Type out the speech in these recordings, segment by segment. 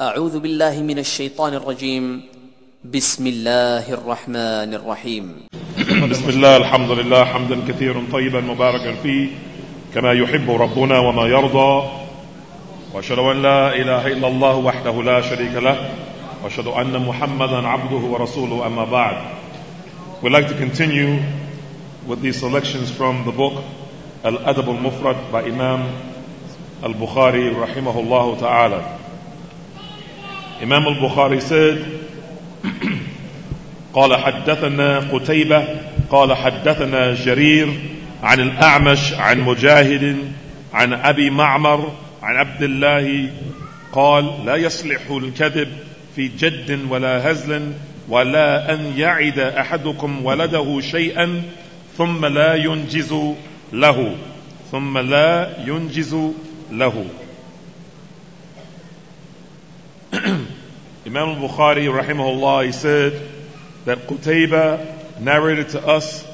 أعوذ بالله من الشيطان الرجيم. بسم الله الرحمن الرحيم. بسم الله الحمد لله حمدا كثيرا طيبا مباركا فيه كما يحب ربنا وما يرضى. وأشهد أن لا إله إلا الله وحده لا شريك له. وأشهد أن محمدا عبده ورسوله أما بعد. We'd like to continue with these selections from the book Al-Adab al-Mufrad by Imam Al-Bukhari rahimahullah ta'ala. Imam Al-Bukhari said قال حدثنا قتيبة قال حدثنا جرير عن الأعمش عن مجاهد عن أبي معمر عن عبد الله قال لا يصلح الكذب في جد ولا هزل ولا أن يعد أحدكم ولده شيئا ثم لا ينجز له ثم لا ينجز له. Imam al-Bukhari rahimahullah he said that Qutayba narrated to us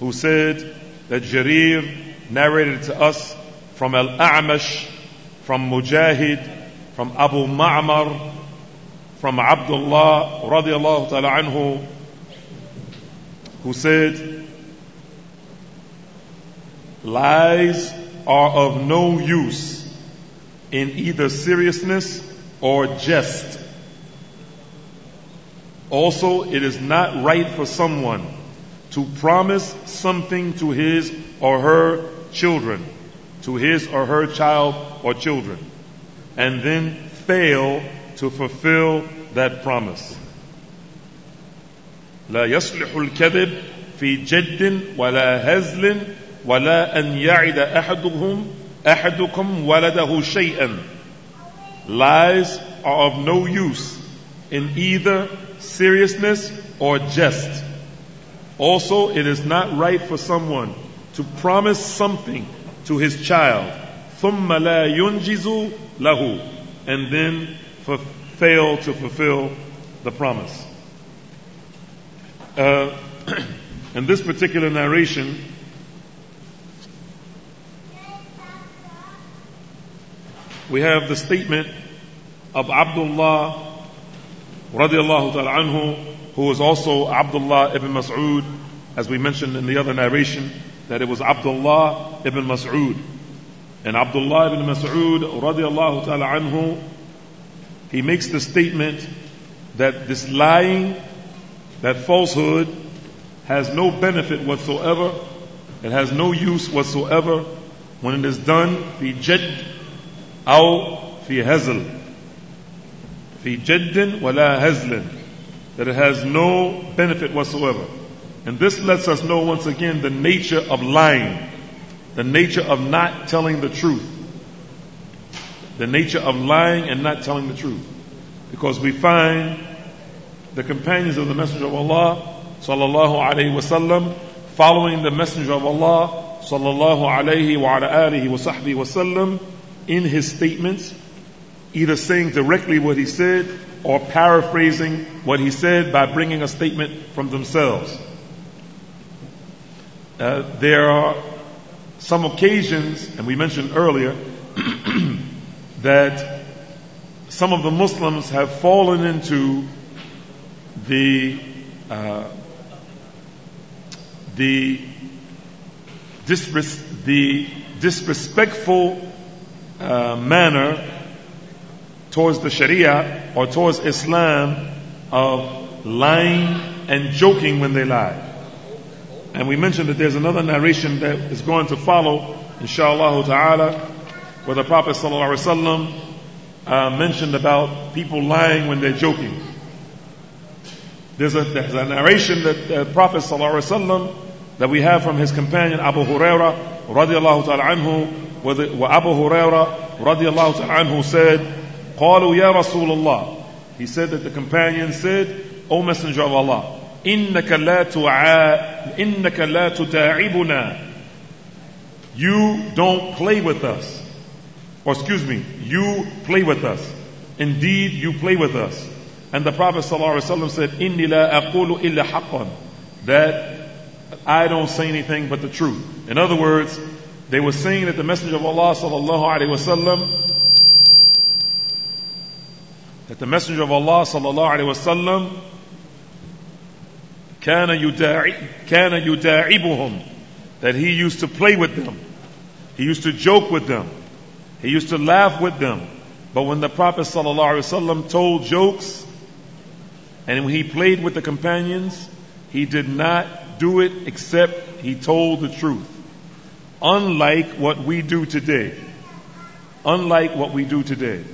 who said that Jarir narrated to us from Al-A'mash from Mujahid from Abu Ma'mar from Abdullah radiallahu ta'ala anhu who said lies are of no use in either seriousness or jest also, it is not right for someone to promise something to his or her children, to his or her child or children, and then fail to fulfill that promise. لا يصلح الكذب في جد ولا هزل ولا أن يعد أحدهم أحدكم ولده شيئا. Lies are of no use in either seriousness or jest. Also, it is not right for someone to promise something to his child, ثم لا ينجز له, and then for, fail to fulfill the promise. Uh, in this particular narration, we have the statement of Abdullah radiallahu ta'ala anhu, who was also Abdullah ibn Mas'ud, as we mentioned in the other narration, that it was Abdullah ibn Mas'ud. And Abdullah ibn Mas'ud radiallahu ta'ala anhu, he makes the statement that this lying, that falsehood, has no benefit whatsoever, it has no use whatsoever when it is done The fi jadd aw fi hazl. في جد ولا هزل that it has no benefit whatsoever. And this lets us know once again the nature of lying, the nature of not telling the truth. The nature of lying and not telling the truth. Because we find the companions of the Messenger of Allah sallallahu alayhi wasallam following the Messenger of Allah sallallahu alayhi wa ala alihi wa sahbihi wasallam in his statements either saying directly what he said or paraphrasing what he said by bringing a statement from themselves. Uh, there are some occasions, and we mentioned earlier, that some of the Muslims have fallen into the uh, the, disres- the disrespectful uh, manner towards the Sharia or towards Islam of lying and joking when they lie. And we mentioned that there's another narration that is going to follow, inshallah ta'ala, where the Prophet sallallahu uh, mentioned about people lying when they're joking. There's a, there's a narration that the Prophet sallallahu that we have from his companion Abu Huraira radiallahu ta'ala anhu, Abu Huraira radiallahu ta'ala anhu said, قالوا يا رسول الله He said that the companion said, O Messenger of Allah, إنك لا تعا إنك لا تداعبنا You don't play with us. Or excuse me, you play with us. Indeed, you play with us. And the Prophet ﷺ said, إني لا أقول إلا حقا That I don't say anything but the truth. In other words, they were saying that the Messenger of Allah sallallahu alaihi wasallam that the Messenger of Allah sallallahu alaihi wasallam كان يداعي كان يداعبهم that he used to play with them. He used to joke with them. He used to laugh with them. But when the Prophet ﷺ told jokes and when he played with the companions, he did not do it except he told the truth. Unlike what we do today. Unlike what we do today.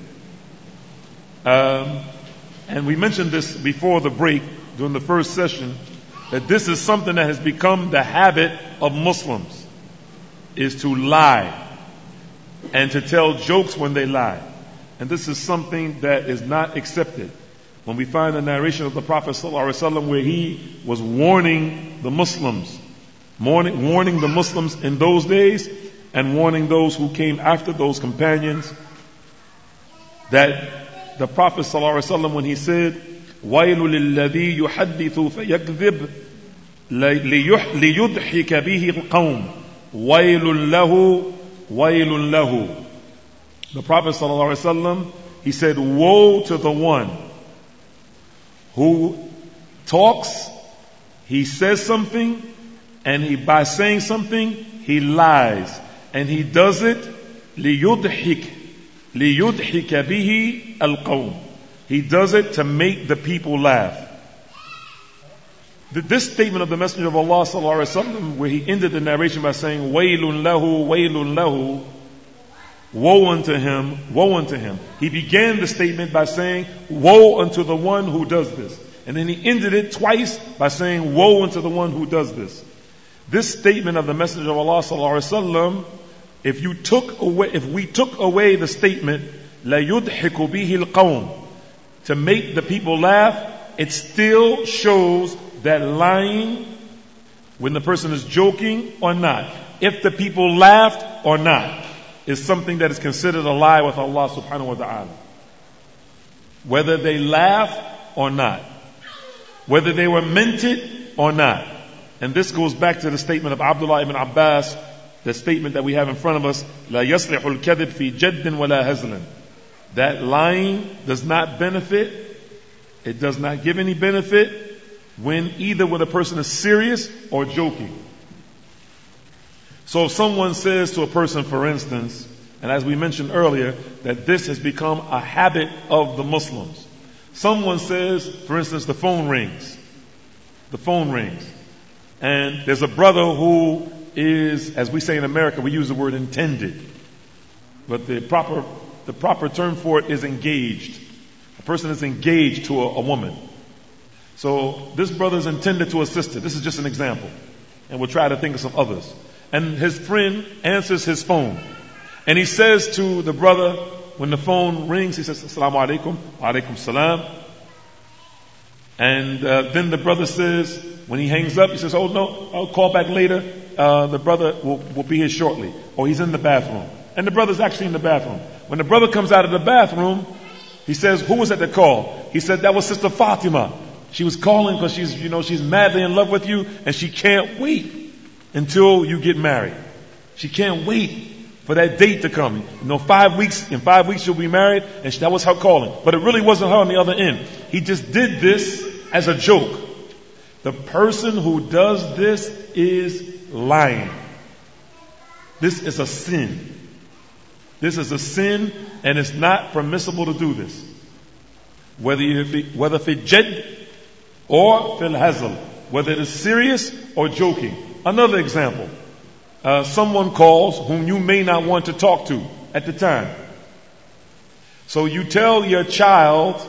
Um, and we mentioned this before the break during the first session that this is something that has become the habit of Muslims is to lie and to tell jokes when they lie. And this is something that is not accepted. When we find the narration of the Prophet ﷺ where he was warning the Muslims, warning, warning the Muslims in those days and warning those who came after those companions that the Prophet ﷺ when he said, ويل للذي يحدث فيكذب ليضحك به القوم ويل له ويل له The Prophet ﷺ, he said, Woe to the one who talks, he says something, and he, by saying something, he lies. And he does it ليضحك ليضحك به القوم he does it to make the people laugh. This statement of the Messenger of Allah وسلم, where he ended the narration by saying, Waylun lahu, waylun lahu, woe unto him, woe unto him. He began the statement by saying, woe unto the one who does this. And then he ended it twice by saying, woe unto the one who does this. This statement of the Messenger of Allah وسلم, if you took away, if we took away the statement, la yudhiku bihi al-qawm, to make the people laugh, it still shows that lying when the person is joking or not, if the people laughed or not, is something that is considered a lie with Allah subhanahu wa ta'ala. Whether they laugh or not. Whether they were meant it or not. And this goes back to the statement of Abdullah ibn Abbas, the statement that we have in front of us, لا يصلح الكذب في جد ولا هزل. That lying does not benefit. It does not give any benefit when either when a person is serious or joking. So if someone says to a person, for instance, and as we mentioned earlier, that this has become a habit of the Muslims. Someone says, for instance, the phone rings. The phone rings. And there's a brother who is, as we say in America, we use the word intended. But the proper the proper term for it is engaged. A person is engaged to a, a woman. So this brother is intended to assist her. This is just an example. And we'll try to think of some others. And his friend answers his phone. And he says to the brother, when the phone rings, he says, Assalamu alaikum, alaikum salam. And uh, then the brother says, when he hangs up, he says, Oh no, I'll call back later. Uh, the brother will, will be here shortly. Or he's in the bathroom. And the brother's actually in the bathroom. When the brother comes out of the bathroom, he says, who was at the call? He said, that was Sister Fatima. She was calling because she's, you know, she's madly in love with you and she can't wait until you get married. She can't wait for that date to come. You know, five weeks, in five weeks you'll be married and she, that was her calling. But it really wasn't her on the other end. He just did this as a joke. The person who does this is lying. This is a sin. This is a sin and it's not permissible to do this. Whether you, whether fi jed or fil hazl. Whether it is serious or joking. Another example. Uh, someone calls whom you may not want to talk to at the time. So you tell your child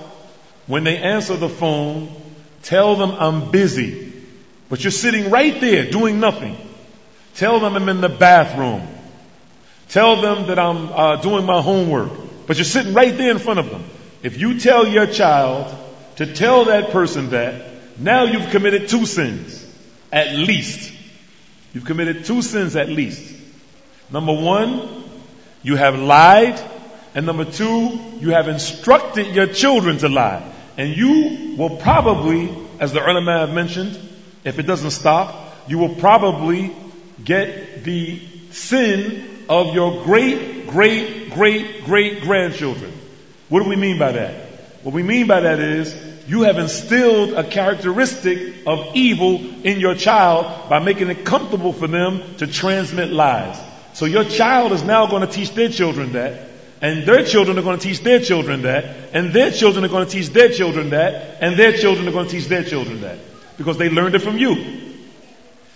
when they answer the phone, tell them I'm busy. But you're sitting right there doing nothing. Tell them I'm in the bathroom. Tell them that I'm uh, doing my homework. But you're sitting right there in front of them. If you tell your child to tell that person that, now you've committed two sins. At least. You've committed two sins at least. Number one, you have lied. And number two, you have instructed your children to lie. And you will probably, as the ulama have mentioned, if it doesn't stop, you will probably get the sin of your great, great, great, great grandchildren. What do we mean by that? What we mean by that is you have instilled a characteristic of evil in your child by making it comfortable for them to transmit lies. So your child is now going to teach their children that, and their children are going to teach their children that, and their children are going to teach their children that, and their children are going to teach their children that. Because they learned it from you.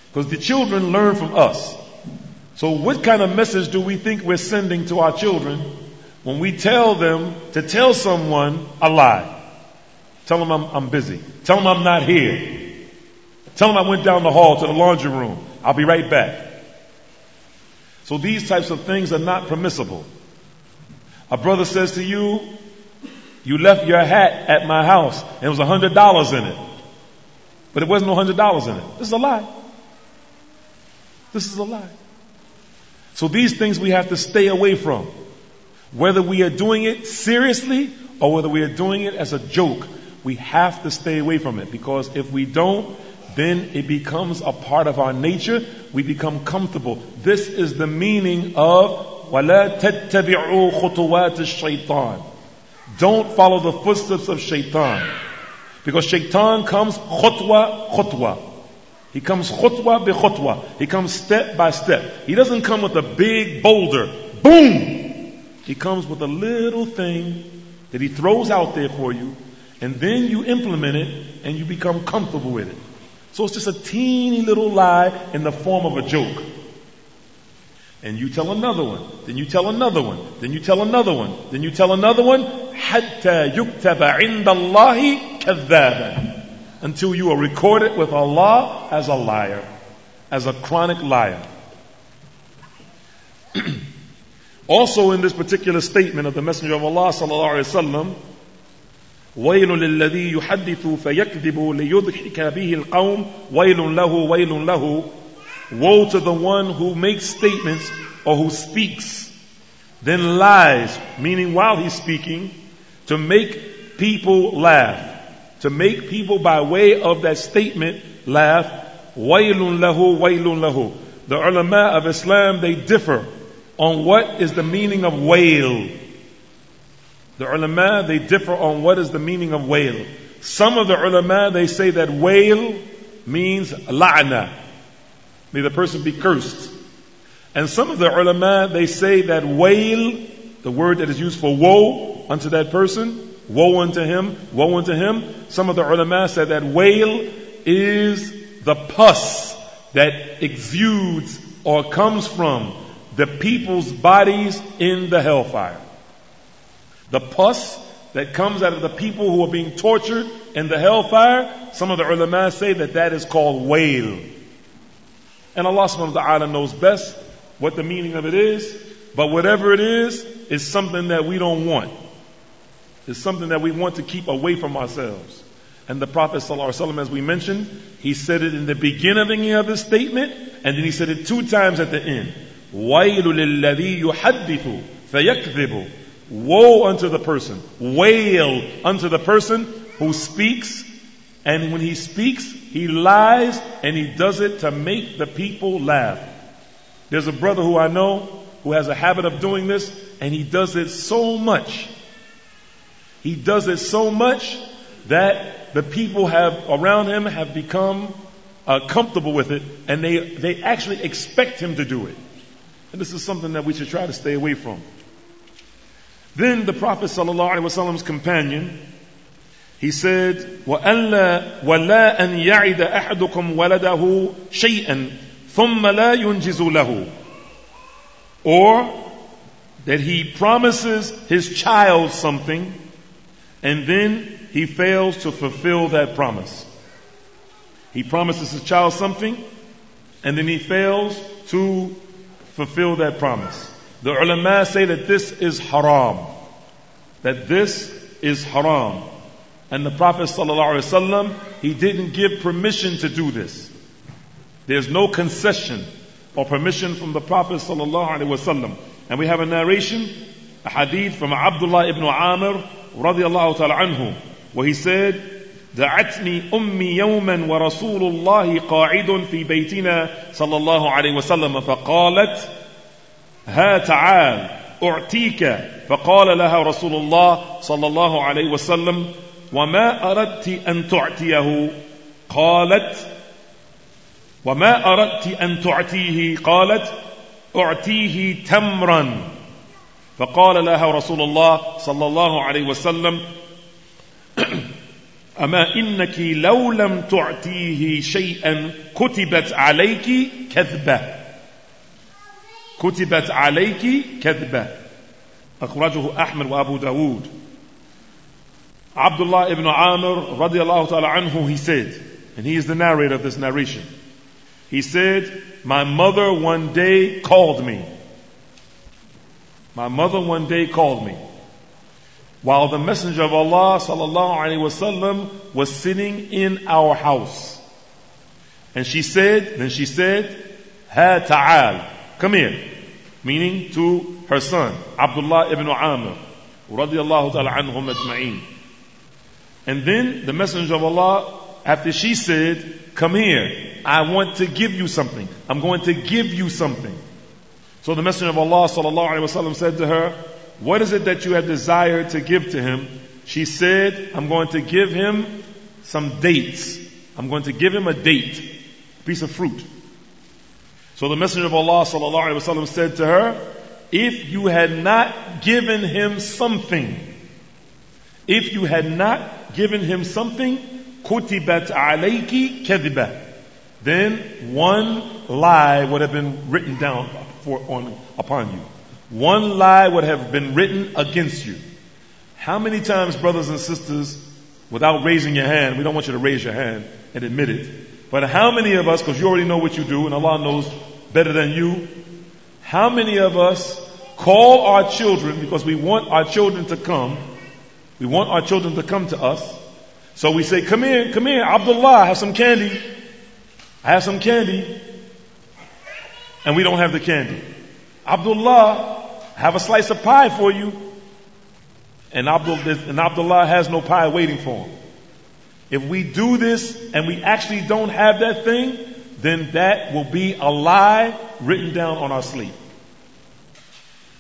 Because the children learn from us. So what kind of message do we think we're sending to our children when we tell them to tell someone a lie? Tell them I'm, I'm busy. Tell them I'm not here. Tell them I went down the hall to the laundry room. I'll be right back. So these types of things are not permissible. A brother says to you, you left your hat at my house and it was a hundred dollars in it. But it wasn't hundred dollars in it. This is a lie. This is a lie. So these things we have to stay away from. Whether we are doing it seriously or whether we are doing it as a joke, we have to stay away from it because if we don't, then it becomes a part of our nature. We become comfortable. This is the meaning of وَلَا تَتَّبِعُوا خُطُوَاتِ الشَّيْطَانِ Don't follow the footsteps of shaitan. Because shaitan comes khutwa khutwa. He comes khutwa bi khutwa. He comes step by step. He doesn't come with a big boulder. Boom! He comes with a little thing that he throws out there for you and then you implement it and you become comfortable with it. So it's just a teeny little lie in the form of a joke. And you tell another one, then you tell another one, then you tell another one, then you tell another one, حتى يكتب عند الله كذابا until you are recorded with Allah as a liar, as a chronic liar. also in this particular statement of the Messenger of Allah sallallahu alaihi wasallam, ويل للذي يحدث فيكذب ليضحك به القوم ويل له ويل له Woe to the one who makes statements or who speaks, then lies, meaning while he's speaking, to make people laugh. To make people by way of that statement laugh. Waylun lahu, waylun lahu. The ulama of Islam, they differ on what is the meaning of wail. The ulama, they differ on what is the meaning of wail. Some of the ulama, they say that wail means la'na. May the person be cursed. And some of the ulama, they say that wail, the word that is used for woe unto that person, woe unto him, woe unto him. Some of the ulama said that wail is the pus that exudes or comes from the people's bodies in the hellfire. The pus that comes out of the people who are being tortured in the hellfire, some of the ulama say that that is called wail. And Allah subhanahu wa ta'ala knows best what the meaning of it is, but whatever it is, is something that we don't want. It's something that we want to keep away from ourselves. And the Prophet ﷺ, as we mentioned, he said it in the beginning of his statement, and then he said it two times at the end. وَيْلُ لِلَّذِي يُحَدِّثُ فَيَكْذِبُ Woe unto the person, wail unto the person who speaks, and when he speaks, he lies, and he does it to make the people laugh. There's a brother who I know who has a habit of doing this, and he does it so much. He does it so much that the people have around him have become uh, comfortable with it, and they they actually expect him to do it. And this is something that we should try to stay away from. Then the Prophet ﷺ's companion, he said, وَأَلَّا وَلَا أَنْ يَعِدَ أَحَدُكُمْ وَلَدَهُ شَيْئًا ثُمَّ لَا يُنْجِزُ لَهُ Or that he promises his child something and then he fails to fulfill that promise. He promises his child something and then he fails to fulfill that promise. The ulama say that this is haram. That this is haram. And the Prophet ﷺ, he didn't give permission to do this. There's no concession or permission from the Prophet ﷺ. And we have a narration, a hadith from Abdullah ibn Amr radiallahu ta'ala anhu, where he said, دعتني أمي يوما ورسول الله قاعد في بيتنا صلى الله عليه وسلم فقالت ها تعال أعطيك فقال لها رسول الله صلى الله عليه وسلم وما أردت أن تعطيه قالت وما أردت أن تعطيه قالت أعطيه تمرا. فقال لها رسول الله صلى الله عليه وسلم أما إنك لو لم تعطيه شيئا كتبت عليك كذبة. كتبت عليك كذبة. أخرجه أحمد وأبو داود Abdullah ibn Amr radiallahu ta'ala anhu, he said, and he is the narrator of this narration. He said, my mother one day called me. My mother one day called me. While the Messenger of Allah sallallahu alaihi wasallam was sitting in our house. And she said, then she said, Ha ta'al, come here. Meaning to her son, Abdullah ibn Amr, radiallahu ta'ala anhum. And then the Messenger of Allah, after she said, Come here, I want to give you something. I'm going to give you something. So the Messenger of Allah وسلم, said to her, What is it that you have desired to give to him? She said, I'm going to give him some dates. I'm going to give him a date, a piece of fruit. So the Messenger of Allah وسلم, said to her, If you had not given him something, if you had not given him something, kutibat alayki kadhiba. Then one lie would have been written down for, on, upon you. One lie would have been written against you. How many times, brothers and sisters, without raising your hand, we don't want you to raise your hand and admit it, but how many of us, because you already know what you do and Allah knows better than you, how many of us call our children because we want our children to come we want our children to come to us. So we say, come here, come here, Abdullah, have some candy. I have some candy. And we don't have the candy. Abdullah, have a slice of pie for you. And, Abdul, and Abdullah has no pie waiting for him. If we do this and we actually don't have that thing, then that will be a lie written down on our sleeve.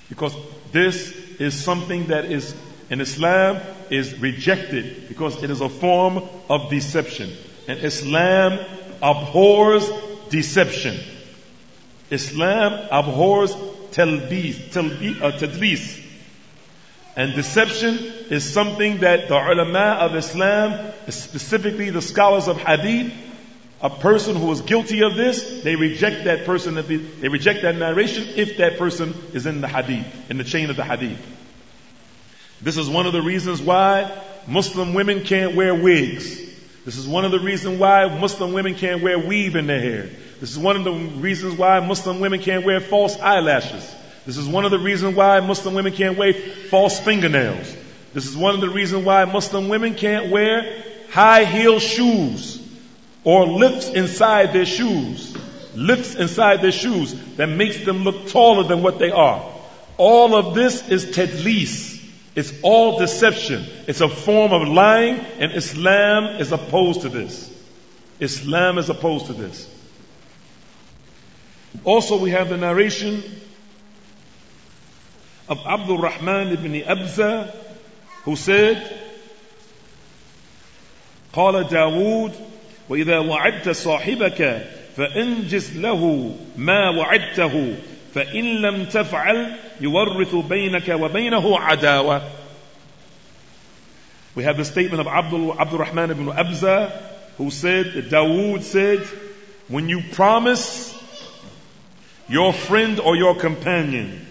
Because this is something that is in Islam is rejected because it is a form of deception. And Islam abhors deception. Islam abhors talbis, uh, tadlis. And deception is something that the ulama of Islam, specifically the scholars of hadith, a person who is guilty of this, they reject that person, they reject that narration if that person is in the hadith, in the chain of the hadith. This is one of the reasons why Muslim women can't wear wigs. This is one of the reasons why Muslim women can't wear weave in their hair. This is one of the reasons why Muslim women can't wear false eyelashes. This is one of the reasons why Muslim women can't wear false fingernails. This is one of the reasons why Muslim women can't wear high heel shoes or lifts inside their shoes. Lifts inside their shoes that makes them look taller than what they are. All of this is tadlis. It's all deception. It's a form of lying, and Islam is opposed to this. Islam is opposed to this. Also, we have the narration of Abdul Rahman ibn Abza, who said, قال داود وإذا وعدت صاحبك فانجز له ما وعدته فإن لم تفعل يورث بينك وبينه عداوة We have the statement of Abdul, Abdul Rahman ibn Abza who said, Dawood said, when you promise your friend or your companion,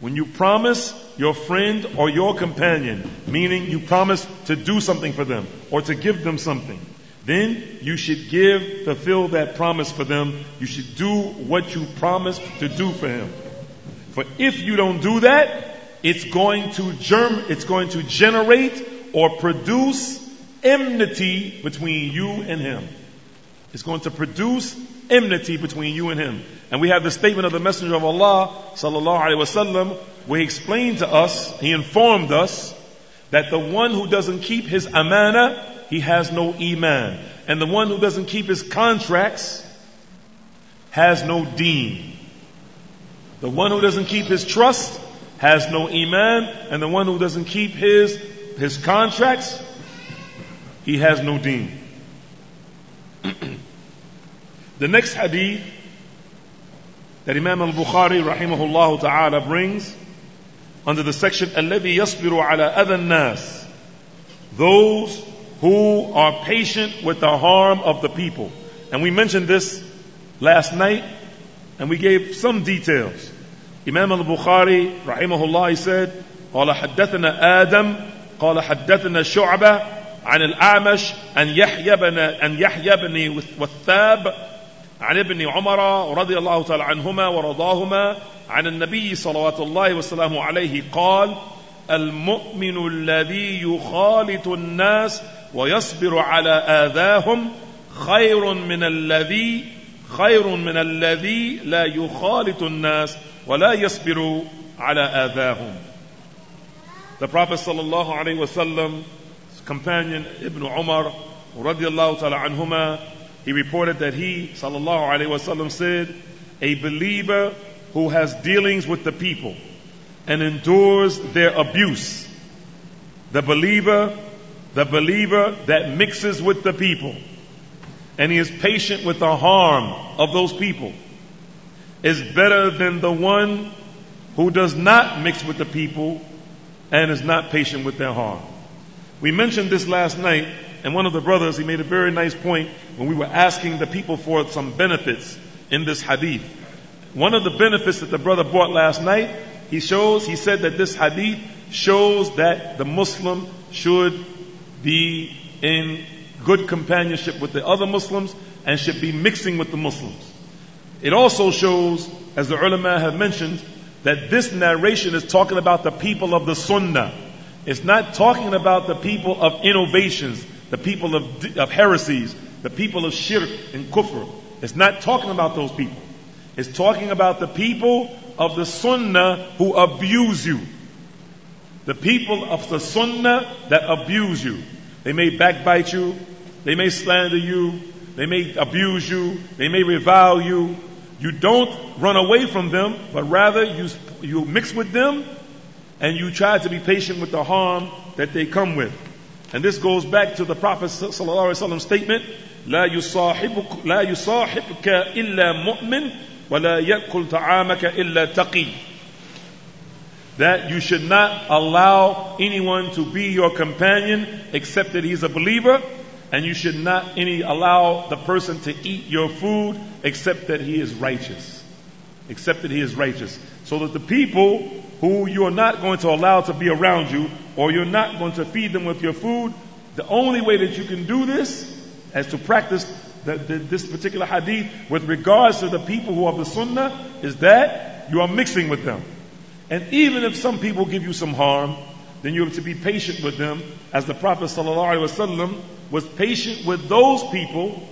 when you promise your friend or your companion, meaning you promise to do something for them or to give them something, then you should give, fulfill that promise for them. You should do what you promised to do for him. For if you don't do that, it's going to germ, it's going to generate or produce enmity between you and him. It's going to produce enmity between you and him. And we have the statement of the Messenger of Allah, sallallahu alaihi wasallam, where he explained to us, he informed us that the one who doesn't keep his amana, he has no iman. And the one who doesn't keep his contracts has no deen. The one who doesn't keep his trust has no iman, and the one who doesn't keep his, his contracts, he has no deen. the next hadith that Imam al-Bukhari rahimahullah ta'ala brings under the section الذي يصبر على أذى الناس those who are patient with the harm of the people. And we mentioned this last night and we gave some details. Imam al-Bukhari rahimahullah he said, قال حدثنا آدم قال حدثنا شعبة عن الأعمش أن يحيى بن أن يحيى بن وثاب عن ابن عمر رضي الله تعالى عنهما ورضاهما عن النبي صلوات الله وسلامه عليه قال المؤمن الذي يخالط الناس ويصبر على آذاهم خير من الذي خير من الذي لا يخالط الناس ولا يصبر على آذاهم The Prophet sallallahu alaihi wasallam companion Ibn Umar radiallahu ta'ala anhuma he reported that he sallallahu alaihi wasallam said a believer who has dealings with the people and endures their abuse the believer the believer that mixes with the people and he is patient with the harm of those people is better than the one who does not mix with the people and is not patient with their harm. We mentioned this last night, and one of the brothers, he made a very nice point when we were asking the people for some benefits in this hadith. One of the benefits that the brother brought last night, he shows, he said that this hadith shows that the Muslim should be in good companionship with the other Muslims and should be mixing with the Muslims. It also shows, as the ulama have mentioned, that this narration is talking about the people of the Sunnah. It's not talking about the people of innovations, the people of, of heresies, the people of shirk and kufr. It's not talking about those people. It's talking about the people of the Sunnah who abuse you The people of the Sunnah that abuse you. They may backbite you. They may slander you. They may abuse you. They may revile you. You don't run away from them, but rather you, you mix with them and you try to be patient with the harm that they come with. And this goes back to the Prophet ﷺ statement, لا يصاحبك لا يصاحبك إلا مؤمن ولا يأكل طعامك إلا تقي. That you should not allow anyone to be your companion except that he's a believer and you should not any allow the person to eat your food except that he is righteous. Except that he is righteous. So that the people who you are not going to allow to be around you, or you're not going to feed them with your food, the only way that you can do this as to practice the, the, this particular hadith with regards to the people who are the sunnah is that you are mixing with them. And even if some people give you some harm, then you have to be patient with them, as the Prophet ﷺ was patient with those people,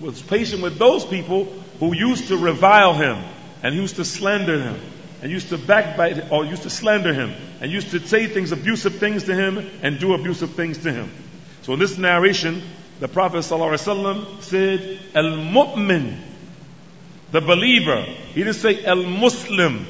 was patient with those people who used to revile him and used to slander him and used to backbite or used to slander him and used to say things, abusive things to him and do abusive things to him. So in this narration, the Prophet ﷺ said, Al-Mu'min, the believer. He didn't say Al-Muslim.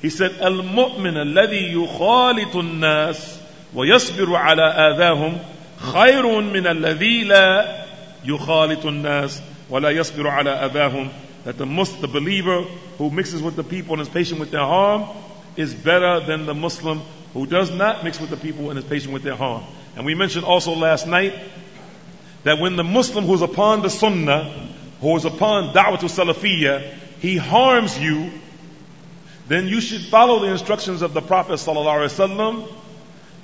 He said, Al-mu'min alladhi yukhalitu an-nas wa yasbiru ala adahum khayrun min alladhi la yukhalitu an-nas wa la yasbiru ala. That the, Muslim, the believer who mixes with the people and is patient with their harm is better than the Muslim who does not mix with the people and is patient with their harm. And we mentioned also last night that when the Muslim who's upon the Sunnah, who is upon Da'watul Salafiyyah, he harms you then you should follow the instructions of the Prophet ﷺ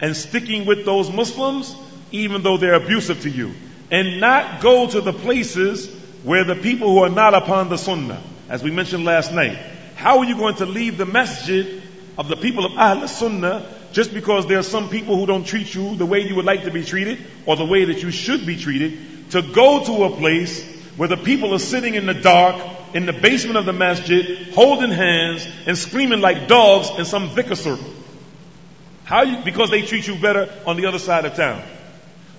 and sticking with those Muslims even though they're abusive to you. And not go to the places where the people who are not upon the sunnah, as we mentioned last night. How are you going to leave the masjid of the people of Ahl Sunnah just because there are some people who don't treat you the way you would like to be treated or the way that you should be treated to go to a place where the people are sitting in the dark in the basement of the masjid holding hands and screaming like dogs in some dhikr circle. How you, because they treat you better on the other side of town.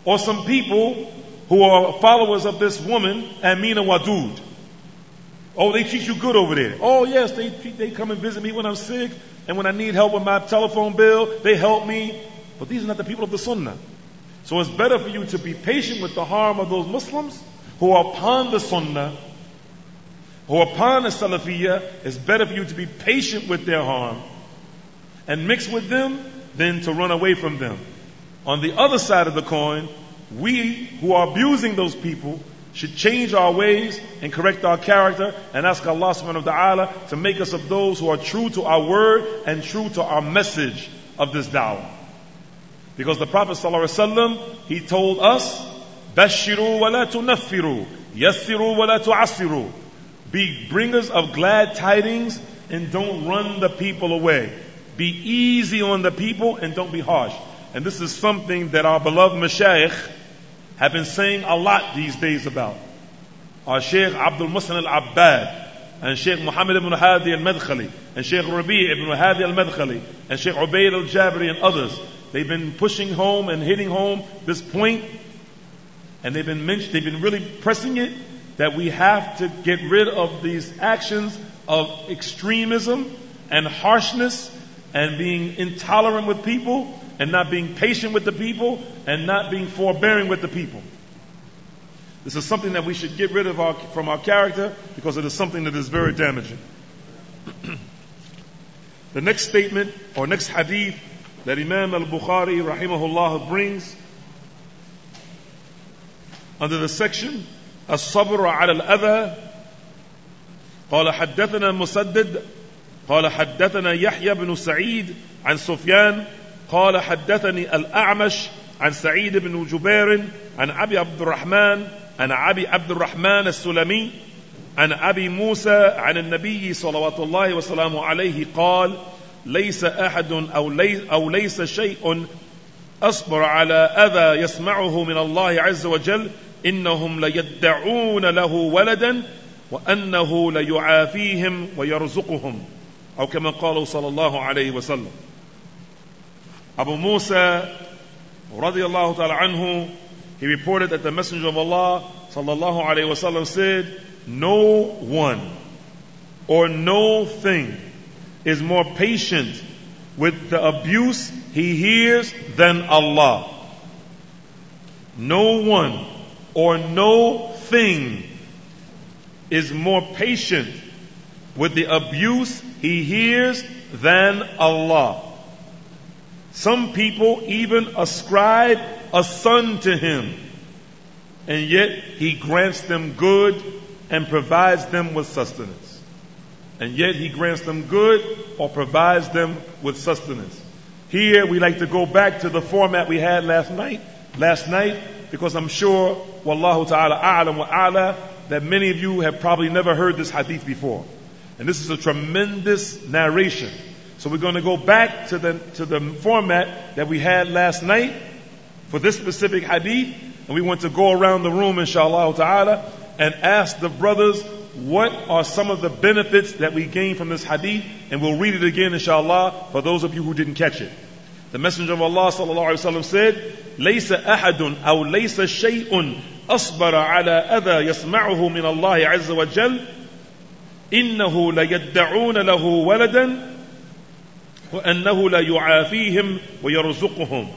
Or some people who are followers of this woman, Amina Wadud. Oh, they treat you good over there. Oh, yes, they, they come and visit me when I'm sick. And when I need help with my telephone bill, they help me. But these are not the people of the Sunnah. So it's better for you to be patient with the harm of those Muslims who are upon the Sunnah, who are upon the Salafiyah. It's better for you to be patient with their harm and mix with them than to run away from them. On the other side of the coin, we who are abusing those people should change our ways and correct our character and ask Allah subhanahu wa ta'ala to make us of those who are true to our word and true to our message of this da'wah. Because the Prophet ﷺ, he told us, Bashiru wa la tunaffiru. Be bringers of glad tidings and don't run the people away. Be easy on the people and don't be harsh. And this is something that our beloved mashayikh have been saying a lot these days about. Our Sheikh Abdul Muhsin al-Abbad and Sheikh Muhammad ibn Hadi al-Madkhali and Sheikh Rabi ibn Hadi al-Madkhali and Sheikh Ubayd al-Jabri and others. They've been pushing home and hitting home this point and they've been mentioned, they've been really pressing it that we have to get rid of these actions of extremism and harshness and being intolerant with people and not being patient with the people and not being forbearing with the people. This is something that we should get rid of our, from our character because it is something that is very damaging. the next statement or next hadith that Imam al-Bukhari rahimahullah brings under the section الصبر على الأذى قال حدثنا مسدد قال حدثنا يحيى بن سعيد عن سفيان قال حدثني الأعمش عن سعيد بن جبير عن أبي عبد الرحمن عن أبي عبد الرحمن السلمي عن أبي موسى عن النبي صلوات الله وسلامه عليه قال ليس أحد أو ليس, أو ليس شيء أصبر على أذى يسمعه من الله عز وجل إنهم ليدعون له ولدا وأنه ليعافيهم ويرزقهم أو كما قالوا صلى الله عليه وسلم Abu Musa radiallahu ta'ala anhu, he reported that the Messenger of Allah sallallahu alayhi wasallam said, No one or no thing is more patient with the abuse he hears than Allah. No one or no thing is more patient with the abuse he hears than Allah. Some people even ascribe a son to him, and yet he grants them good and provides them with sustenance. And yet he grants them good or provides them with sustenance. Here we like to go back to the format we had last night, last night, because I'm sure, wallahu ta'ala a'lam wa a'la, that many of you have probably never heard this hadith before. And this is a tremendous narration. So we're going to go back to the, to the format that we had last night for this specific hadith. And we want to go around the room, inshallah ta'ala, and ask the brothers what are some of the benefits that we gain from this hadith. And we'll read it again, inshallah, for those of you who didn't catch it. The Messenger of Allah sallallahu alaihi wasallam said, ليس أحد أو ليس شيء أصبر على أذى يسمعه من الله عز وجل إنه ليدعون له ولدا وأنه لا يعافيهم ويرزقهم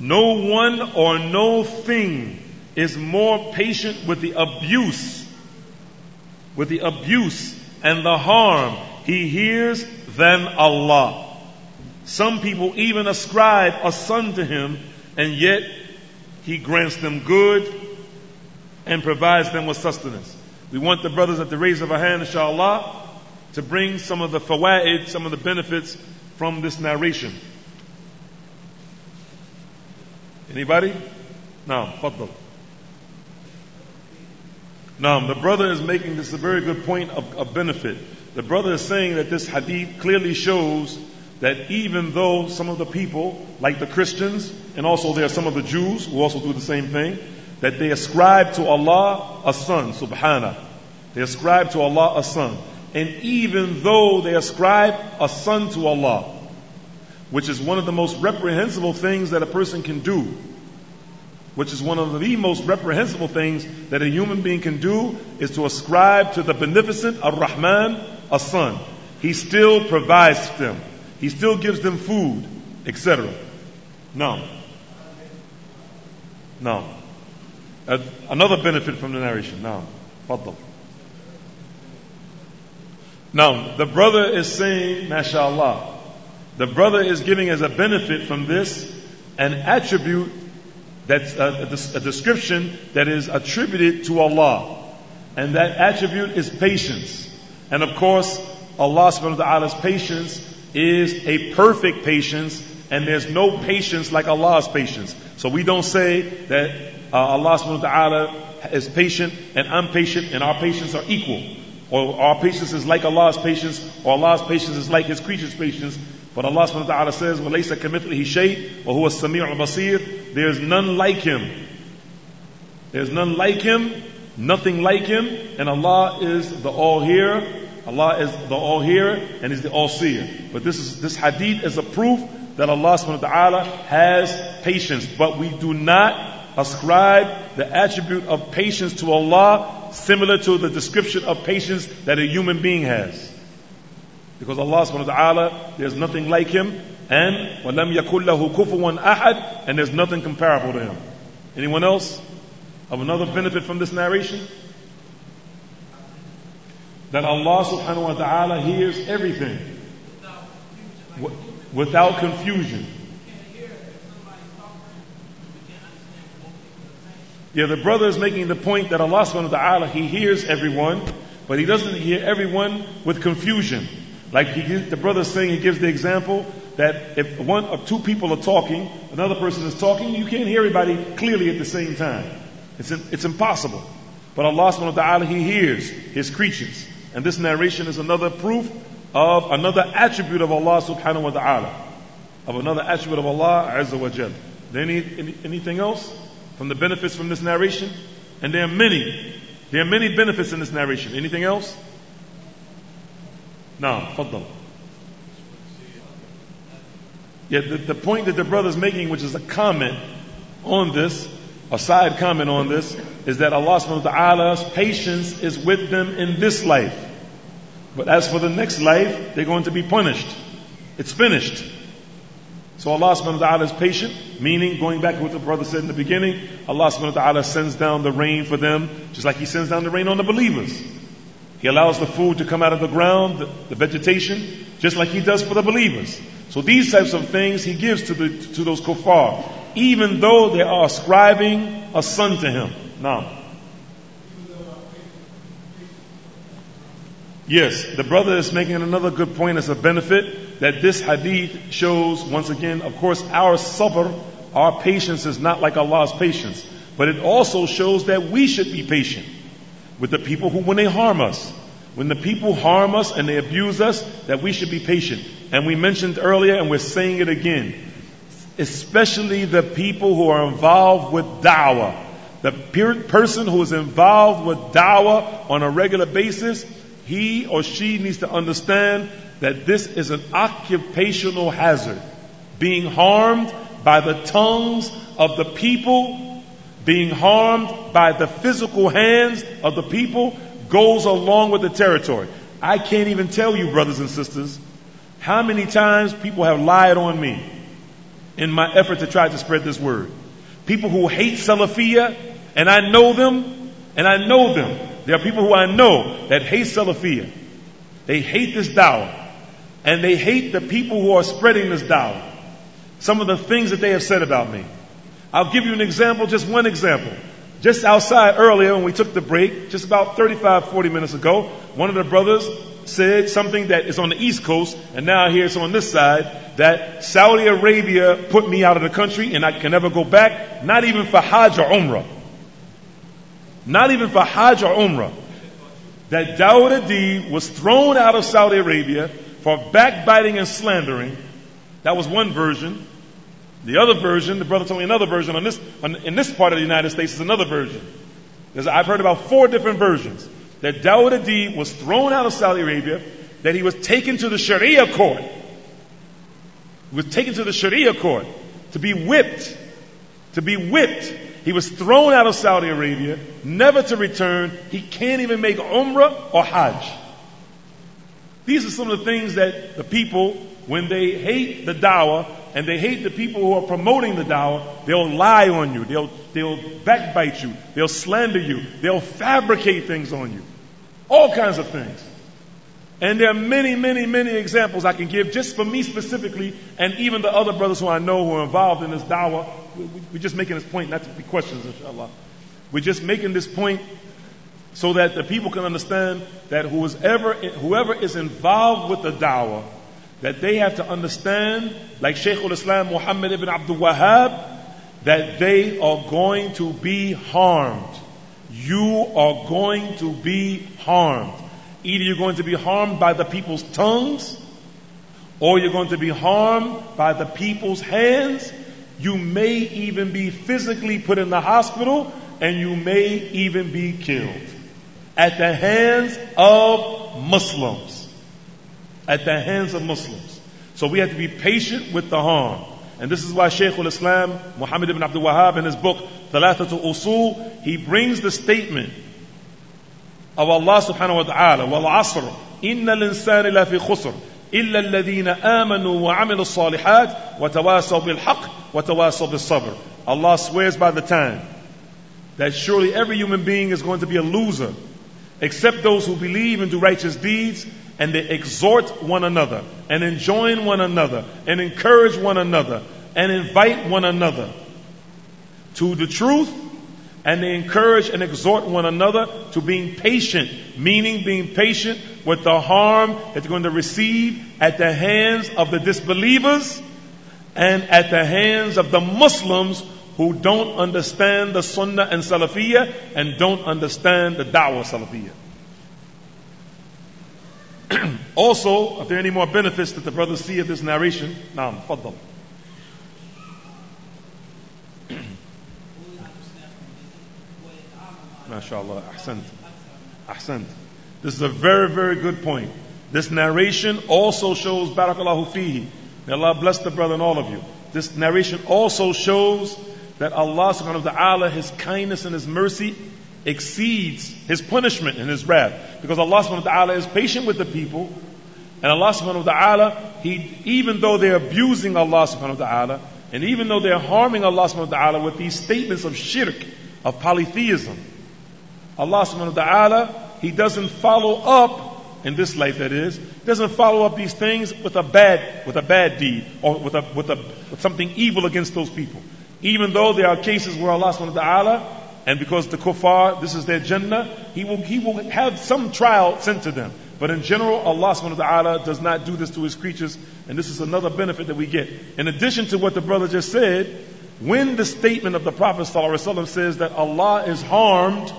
No one or no thing is more patient with the abuse, with the abuse and the harm he hears than Allah. Some people even ascribe a son to him, and yet he grants them good and provides them with sustenance. We want the brothers at the raise of a hand, inshallah, to bring some of the fawaid, some of the benefits from this narration. Anybody? No, faddal. Now, the brother is making this a very good point of, of benefit. The brother is saying that this hadith clearly shows that even though some of the people, like the Christians, and also there are some of the Jews who also do the same thing, that they ascribe to Allah a son, subhana. They ascribe to Allah a son. And even though they ascribe a son to Allah, which is one of the most reprehensible things that a person can do, which is one of the most reprehensible things that a human being can do, is to ascribe to the beneficent Ar-Rahman a son. He still provides them. He still gives them food, etc. No. No. Uh, another benefit from the narration. No. Faddal. Now, the brother is saying, mashallah. The brother is giving as a benefit from this an attribute that's a, a, a description that is attributed to Allah. And that attribute is patience. And of course, Allah subhanahu wa ta'ala's patience is a perfect patience, and there's no patience like Allah's patience. So we don't say that uh, Allah subhanahu wa ta'ala is patient and I'm patient and our patience are equal. Or our patience is like Allah's patience, or Allah's patience is like His creatures' patience. But Allah subhanahu wa ta'ala says, وَلَيْسَ كَمِثْلِهِ شَيْءٍ وَهُوَ السَّمِيعُ الْبَصِيرُ There's none like Him. There's none like Him, nothing like Him, and Allah is the all-hearer, Allah is the all-hearer, and He's the all-seer. But this is, this hadith is a proof that Allah subhanahu wa ta'ala has patience. But we do not ascribe the attribute of patience to Allah similar to the description of patience that a human being has. Because Allah subhanahu wa ta'ala, there's nothing like Him, and وَلَمْ يَكُلْ لَهُ كُفُوًا أَحَدٍ and there's nothing comparable to Him. Anyone else? Of another benefit from this narration? That Allah subhanahu wa ta'ala hears everything. Without confusion. Yeah, the brother is making the point that Allah subhanahu wa ta'ala, He hears everyone, but He doesn't hear everyone with confusion. Like he, the brother is saying, he gives the example that if one or two people are talking, another person is talking, you can't hear everybody clearly at the same time. It's, it's impossible. But Allah subhanahu wa ta'ala, He hears His creatures. And this narration is another proof of another attribute of Allah subhanahu wa ta'ala. Of another attribute of Allah azza wa jal. Any, any, anything else from the benefits from this narration? And there are many. There are many benefits in this narration. Anything else? No, faddal. Yeah, the, the point that the brother's making, which is a comment on this, a side comment on this, is that Allah subhanahu wa ta'ala's patience is with them in this life. But as for the next life, they're going to be punished. It's finished. So Allah subhanahu wa ta'ala is patient, meaning, going back to what the brother said in the beginning, Allah subhanahu wa ta'ala sends down the rain for them, just like He sends down the rain on the believers. He allows the food to come out of the ground, the, the, vegetation, just like He does for the believers. So these types of things He gives to, the, to those kuffar, even though they are ascribing a son to Him. Now, yes, the brother is making another good point as a benefit that this hadith shows, once again, of course, our sabr, our patience is not like Allah's patience, but it also shows that we should be patient with the people who, when they harm us, when the people harm us and they abuse us, that we should be patient. And we mentioned earlier, and we're saying it again, especially the people who are involved with da'wah. The person who is involved with da'wah on a regular basis, he or she needs to understand that this is an occupational hazard. Being harmed by the tongues of the people being harmed by the physical hands of the people goes along with the territory. I can't even tell you, brothers and sisters, how many times people have lied on me in my effort to try to spread this word. People who hate Salafiyah, and I know them, and I know them. There are people who I know that hate Salafiyah. They hate this dawah. And they hate the people who are spreading this dawah. Some of the things that they have said about me. I'll give you an example, just one example. Just outside earlier when we took the break, just about 35, 40 minutes ago, one of the brothers said something that is on the East Coast, and now I hear it's on this side, that Saudi Arabia put me out of the country and I can never go back, not even for Hajj or Umrah. Not even for Hajj or Umrah. That Dawood Adib was thrown out of Saudi Arabia for backbiting and slandering. That was one version. The other version, the brother told me another version on this, on, in this part of the United States is another version. There's, I've heard about four different versions. That Dawud Adib was thrown out of Saudi Arabia, that he was taken to the Sharia court. He was taken to the Sharia court to be whipped. To be whipped. He was thrown out of Saudi Arabia, never to return. He can't even make Umrah or Hajj. These are some of the things that the people, when they hate the dawah and they hate the people who are promoting the dawah, they'll lie on you. They'll, they'll backbite you. They'll slander you. They'll fabricate things on you. All kinds of things. And there are many, many, many examples I can give just for me specifically, and even the other brothers who I know who are involved in this dawah. We're just making this point, not to be questions, inshallah. We're just making this point so that the people can understand that whoever, whoever is involved with the dawah, that they have to understand, like Shaykh al-Islam Muhammad ibn Abdul Wahhab, that they are going to be harmed. You are going to be harmed. Either you're going to be harmed by the people's tongues, or you're going to be harmed by the people's hands. You may even be physically put in the hospital and you may even be killed at the hands of Muslims. At the hands of Muslims. So we have to be patient with the harm. And this is why Shaykh al-Islam, Muhammad ibn Abdul Wahhab in his book, Thalathatul Usul, he brings the statement of Allah subhanahu wa ta'ala, wal asr, inna al-insani la fi khusr. إِلَّا الَّذِينَ آمَنُوا وَعَمِلُوا الصَّالِحَاتِ وَتَوَاسَوْا بِالْحَقِّ وَتَوَاسَوْا بِالصَّبْرِ Allah swears by the time that surely every human being is going to be a loser except those who believe and do righteous deeds and they exhort one another and enjoin one another and encourage one another and invite one another to the truth and they encourage and exhort one another to being patient, meaning being patient with the harm that they're going to receive at the hands of the disbelievers and at the hands of the Muslims who don't understand the Sunnah and Salafiyah and don't understand the Dawah Salafiyah. also, are there any more benefits that the brothers see of this narration? Naam, faddal. MashaAllah, ahsant. Ahsant. This is a very, very good point. This narration also shows, Barakallahu fihi. May Allah bless the brother and all of you. This narration also shows that Allah subhanahu wa ta'ala, His kindness and His mercy exceeds His punishment and His wrath. Because Allah subhanahu wa ta'ala is patient with the people. And Allah subhanahu wa ta'ala, He, even though they're abusing Allah subhanahu wa ta'ala, and even though they're harming Allah subhanahu wa ta'ala with these statements of shirk, of polytheism, Allah subhanahu wa ta'ala, He doesn't follow up in this life that is, doesn't follow up these things with a bad, with a bad deed or with a, with a, with something evil against those people. Even though there are cases where Allah subhanahu wa ta'ala, and because the kuffar, this is their Jannah, He will, He will have some trial sent to them. But in general, Allah subhanahu wa ta'ala does not do this to His creatures, and this is another benefit that we get. In addition to what the brother just said, when the statement of the Prophet ﷺ says that Allah is harmed,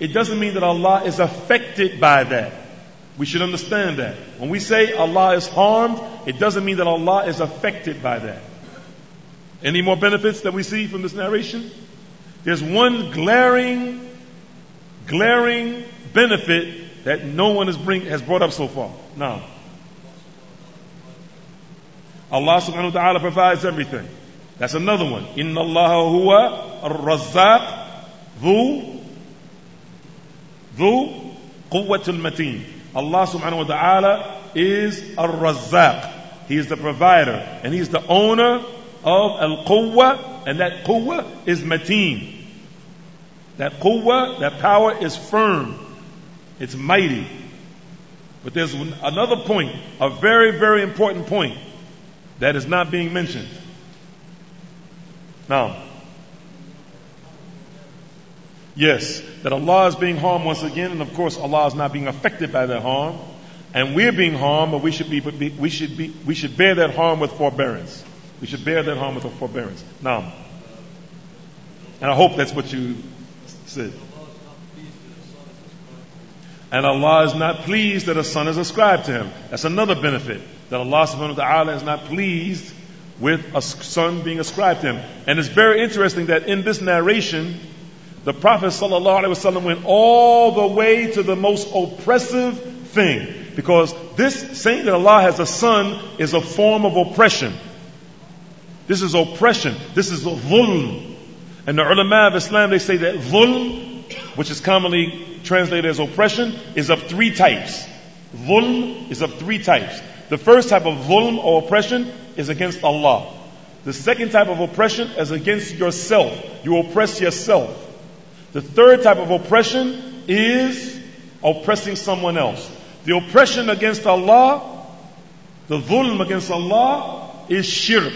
it doesn't mean that Allah is affected by that. We should understand that. When we say Allah is harmed, it doesn't mean that Allah is affected by that. Any more benefits that we see from this narration? There's one glaring, glaring benefit that no one has, bring, has brought up so far. Now, Allah subhanahu wa ta'ala provides everything. That's another one. Inna Allah huwa ar-razzaq dhu dhu quwwatul mateen. Allah subhanahu wa ta'ala is ar-razzaq. He is the provider and he is the owner of al-quwwa and that quwwa is mateen. That quwwa, that power is firm. It's mighty. But there's another point, a very, very important point that is not being mentioned. Now, yes, that Allah is being harmed once again, and of course Allah is not being affected by that harm, and we're being harmed, but we should be, we should be, we should bear that harm with forbearance. We should bear that harm with forbearance. Now, and I hope that's what you said. And Allah is not pleased that a son is ascribed to him. That's another benefit. That Allah subhanahu wa ta'ala is not pleased with a son being ascribed to him. And it's very interesting that in this narration, the Prophet wasallam went all the way to the most oppressive thing. Because this saying that Allah has a son is a form of oppression. This is oppression. This is dhulm. And the ulama of Islam, they say that dhulm, which is commonly translated as oppression, is of three types. Dhulm is of three types. The first type of dhulm or oppression is against Allah. The second type of oppression is against yourself. You oppress yourself. The third type of oppression is oppressing someone else. The oppression against Allah, the dhulm against Allah is shirk.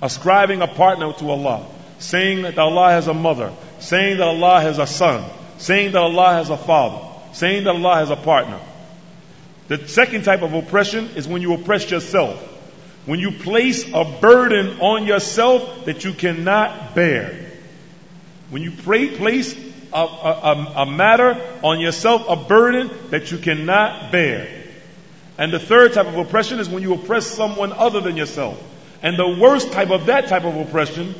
Ascribing a partner to Allah. Saying that Allah has a mother. Saying that Allah has a son. Saying that Allah has a father. Saying that Allah has a partner. The second type of oppression is when you oppress yourself. When you place a burden on yourself that you cannot bear. When you pray, place a, a, a, matter on yourself, a burden that you cannot bear. And the third type of oppression is when you oppress someone other than yourself. And the worst type of that type of oppression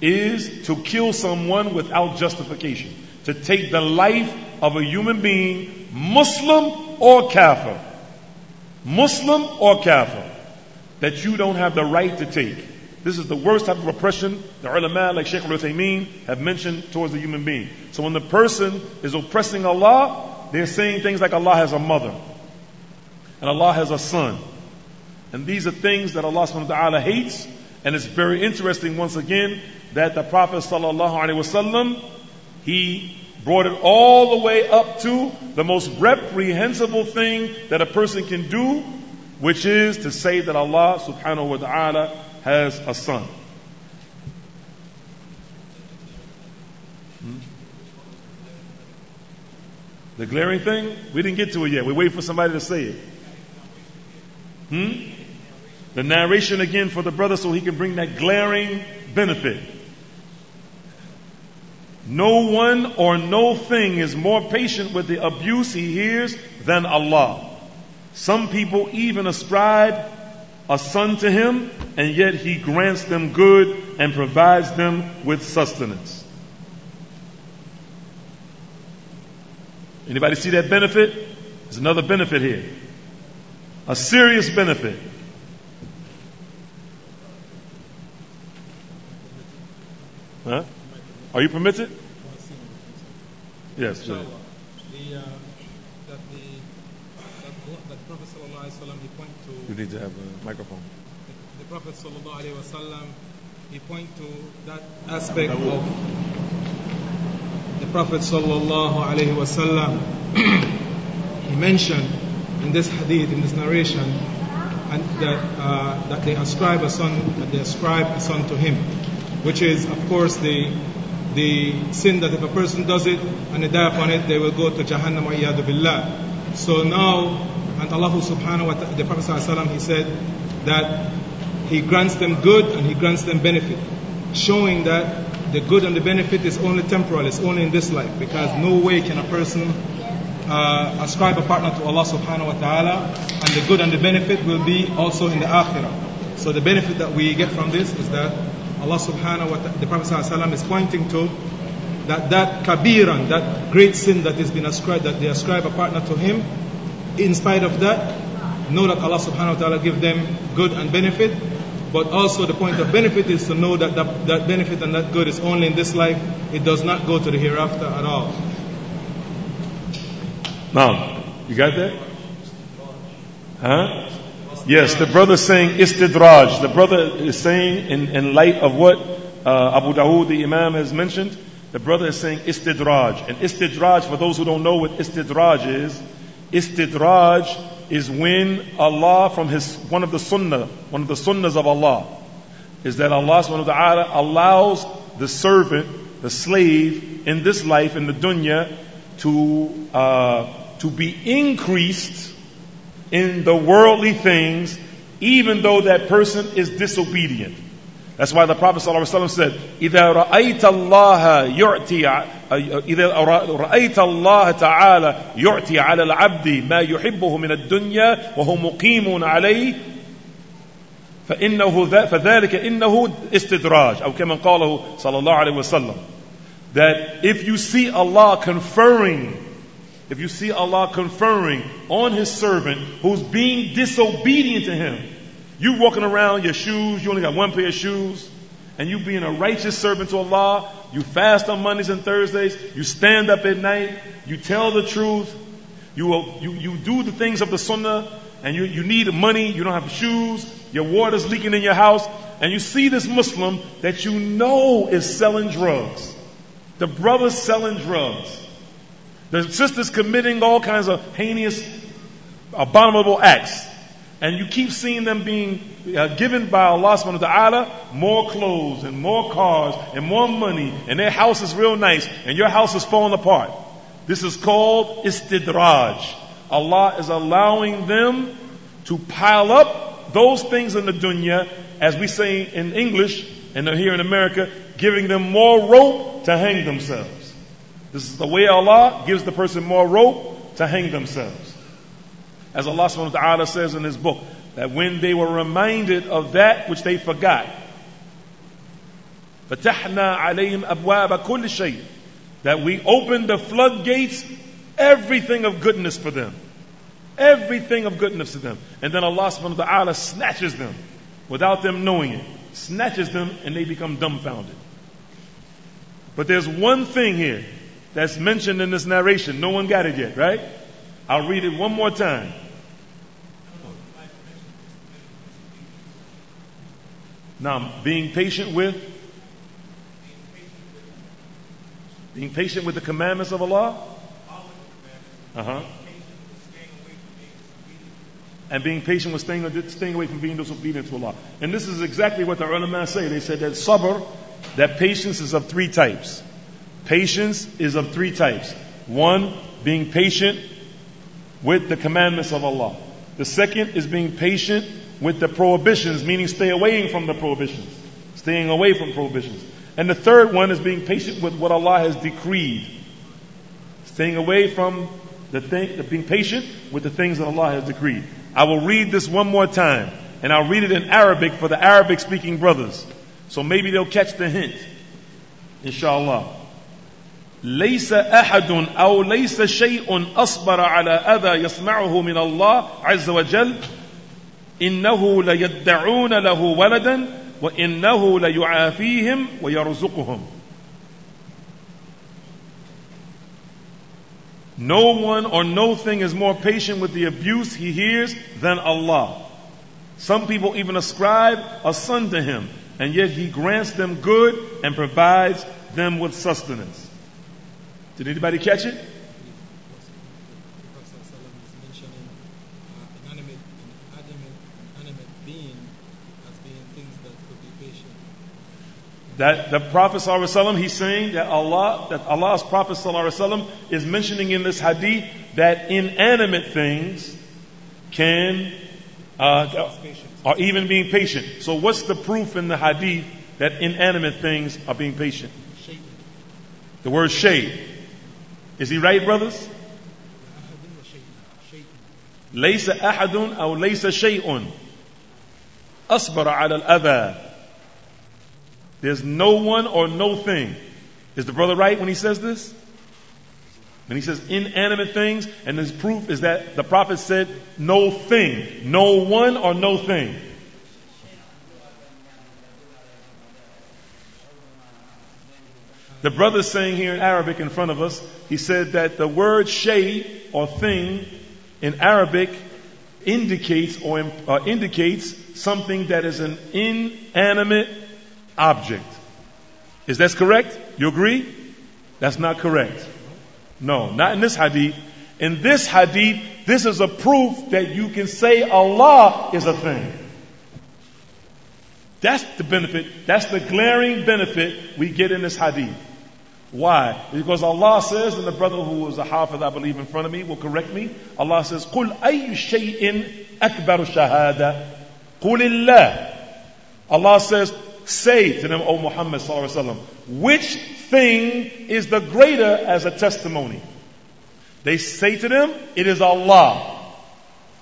is to kill someone without justification. To take the life of a human being, Muslim or Kafir. Muslim or Kafir that you don't have the right to take. This is the worst type of oppression the ulama like Shaykh al-Uthaymeen have mentioned towards the human being. So when the person is oppressing Allah, they're saying things like Allah has a mother and Allah has a son. And these are things that Allah subhanahu wa ta'ala hates. And it's very interesting once again that the Prophet sallallahu alaihi wasallam, he brought it all the way up to the most reprehensible thing that a person can do which is to say that Allah subhanahu wa ta'ala has a son. Hmm? The glaring thing, we didn't get to it yet. We wait for somebody to say it. Hmm? The narration again for the brother so he can bring that glaring benefit. No one or no thing is more patient with the abuse he hears than Allah. Some people even ascribe a son to him, and yet he grants them good and provides them with sustenance. Anybody see that benefit? There's another benefit here. A serious benefit. Huh? Are you permitted? Yes. Sure. You need to have a microphone. The, the Prophet wasallam, he point to that aspect of the Prophet wasallam. he mentioned in this hadith, in this narration, and that uh, that they ascribe a son, that they ascribe a son to him, which is of course the the sin that if a person does it and they die upon it, they will go to Jahannam wa billah. So now and Allah subhanahu wa ta'ala, the Prophet he said that he grants them good and he grants them benefit, showing that the good and the benefit is only temporal, it's only in this life, because no way can a person uh, ascribe a partner to Allah subhanahu wa ta'ala, and the good and the benefit will be also in the akhirah. So the benefit that we get from this is that Allah subhanahu wa ta'ala, the Prophet ﷺ is pointing to that that kabiran, that great sin that has been ascribed, that they ascribe a partner to him, in spite of that, know that Allah subhanahu wa ta'ala give them good and benefit. But also the point of benefit is to know that, that that benefit and that good is only in this life. It does not go to the hereafter at all. Now, you got that? Huh? Yes, the brother is saying istidraj. The brother is saying in, in light of what uh, Abu Dawood, the Imam, has mentioned, the brother is saying istidraj. And istidraj, for those who don't know what istidraj is, Istidraj is when Allah from his, one of the sunnah, one of the sunnahs of Allah, is that Allah subhanahu wa ta'ala allows the servant, the slave in this life, in the dunya, to, uh, to be increased in the worldly things, even though that person is disobedient. That's why the Prophet ﷺ said, إِذَا رَأَيْتَ اللَّهَ يُعْتِي إذا رأيت الله تعالى يعطي على العبد ما يحبه من الدنيا وهو مقيم عليه فإنه فذلك إنه استدراج أو كما قاله صلى الله عليه وسلم that if you see Allah conferring if you see Allah conferring on his servant who's being disobedient to him you walking around your shoes, you only got one pair of shoes, and you being a righteous servant to Allah, you fast on Mondays and Thursdays, you stand up at night, you tell the truth, You, you, you do the things of the sunnah and you, you need money, you don't have shoes, your water's leaking in your house, and you see this Muslim that you know is selling drugs. The brother's selling drugs. The sister's committing all kinds of heinous, abominable acts. And you keep seeing them being uh, given by Allah subhanahu wa ta'ala more clothes and more cars and more money and their house is real nice and your house is falling apart. This is called istidraj. Allah is allowing them to pile up those things in the dunya, as we say in English and here in America, giving them more rope to hang themselves. This is the way Allah gives the person more rope to hang themselves. As Allah subhanahu wa ta'ala says in His book, that when they were reminded of that which they forgot, فَتَحْنَا عَلَيْهِمْ أَبْوَابَ كُلِّ شَيْءٍ That we opened the floodgates, everything of goodness for them. Everything of goodness to them. And then Allah subhanahu wa ta'ala snatches them without them knowing it. Snatches them and they become dumbfounded. But there's one thing here that's mentioned in this narration. No one got it yet, right? I'll read it one more time. Now, being patient with being patient with the commandments of Allah. Uh huh. And being patient with staying, staying away from being disobedient to Allah. And this is exactly what the ulama say. They said that sabr, that patience is of three types. Patience is of three types. One, being patient with the commandments of Allah. The second is being patient with the prohibitions, meaning stay away from the prohibitions. Staying away from prohibitions. And the third one is being patient with what Allah has decreed. Staying away from the thing, being patient with the things that Allah has decreed. I will read this one more time, and I'll read it in Arabic for the Arabic speaking brothers. So maybe they'll catch the hint. Inshallah. ليس أحد أو ليس شيء أصبر على أذى يسمعه من الله عز وجل إنه ليدعون له ولدا وإنه ليعافيهم ويرزقهم No one or no thing is more patient with the abuse he hears than Allah. Some people even ascribe a son to him, and yet he grants them good and provides them with sustenance. Did anybody catch it? That could be patient. That the Prophet ﷺ, he's saying that Allah, that Allah's Prophet ﷺ is mentioning in this hadith that inanimate things can, uh, are even being patient. So what's the proof in the hadith that inanimate things are being patient? The word shay. Is he right, brothers? ليس أحد أو ليس شيء أصبر على الأذى there's no one or no thing. Is the brother right when he says this? When he says inanimate things, and his proof is that the prophet said no thing, no one or no thing. The brother saying here in Arabic in front of us, he said that the word shay or thing in Arabic indicates or uh, indicates something that is an inanimate object. Is that correct? You agree? That's not correct. No, not in this hadith. In this hadith, this is a proof that you can say Allah is a thing. That's the benefit, that's the glaring benefit we get in this hadith. Why? Because Allah says, and the brother who was a hafiz, I believe, in front of me will correct me. Allah says, قُلْ أَيُّ شَيْءٍ أَكْبَرُ شَهَادَةً قُلِ اللَّهِ Allah says, say to them, O Muhammad sallallahu which thing is the greater as a testimony? They say to them, it is Allah.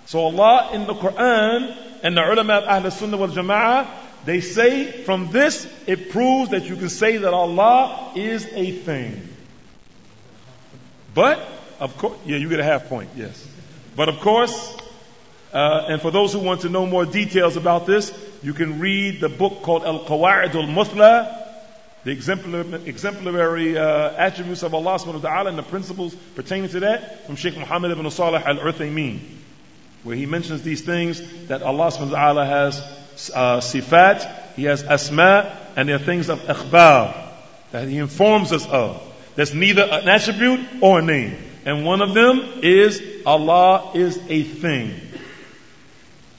So Allah in the Quran and the ulama of Ahl Sunnah wal Jama'ah, they say from this it proves that you can say that Allah is a thing. But of course, yeah, you get a half point, yes. But of course, uh, and for those who want to know more details about this, you can read the book called Al Qawa'id al Muthla the exemplary, exemplary uh, attributes of Allah subhanahu wa ta'ala and the principles pertaining to that from Sheikh Muhammad ibn Salih al Uthaymeen, where he mentions these things that Allah subhanahu wa ta'ala has uh, sifat, He has asma, and there are things of ikhbar that He informs us of. That's neither an attribute or a name. And one of them is Allah is a thing.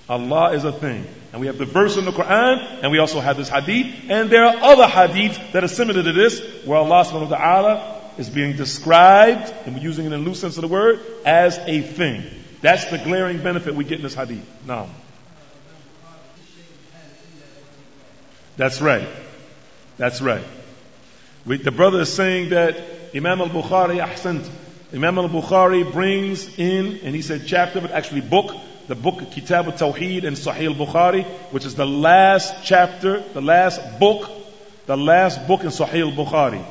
Allah is a thing. And we have the verse in the Quran, and we also have this hadith, and there are other hadiths that are similar to this, where Allah subhanahu wa ta'ala is being described, and we're using it in the loose sense of the word, as a thing. That's the glaring benefit we get in this hadith. Now. That's right. That's right. We, the brother is saying that Imam al-Bukhari, ahsant, Imam al-Bukhari brings in, and he said chapter, but actually book, the book Kitab al-Tawheed and Sahih al-Bukhari, which is the last chapter, the last book, the last book in Sahih al-Bukhari,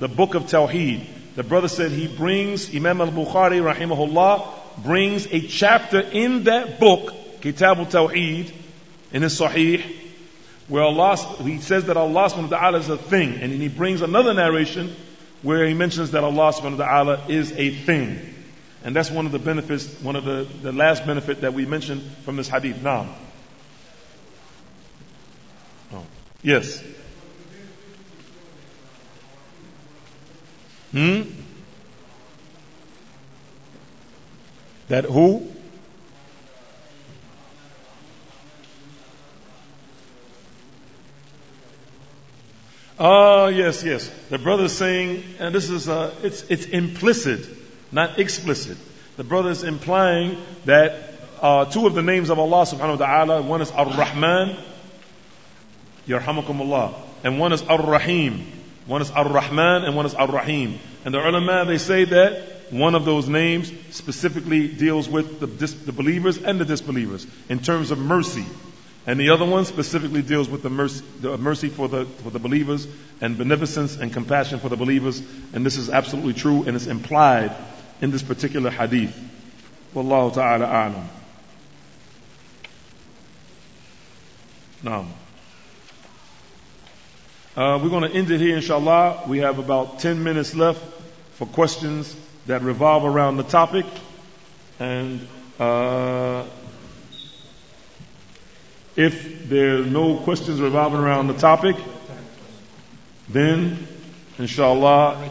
the book of Tawheed. The brother said he brings, Imam al-Bukhari, rahimahullah, brings a chapter in that book, Kitab al-Tawheed, in his Sahih, where Allah, he says that Allah subhanahu wa ta'ala is a thing, and then he brings another narration where he mentions that Allah subhanahu wa ta'ala is a thing. And that's one of the benefits, one of the, the last benefit that we mentioned from this hadith. Now, oh, yes. Hmm? That who? Oh, yes, yes. The brother saying, and this is, uh, it's, it's implicit not explicit. The brother is implying that uh, two of the names of Allah subhanahu wa ta'ala, one is Ar-Rahman, Yarhamakumullah, and one is Ar-Rahim. One is Ar-Rahman and one is Ar-Rahim. And the ulama, they say that one of those names specifically deals with the, dis- the believers and the disbelievers in terms of mercy. And the other one specifically deals with the mercy, the mercy for the, for the believers and beneficence and compassion for the believers. And this is absolutely true and it's implied in this particular hadith. Wallahu ta'ala a'lam. Now, uh, we're going to end it here, inshallah. We have about 10 minutes left for questions that revolve around the topic. And uh, if there are no questions revolving around the topic, then, inshallah,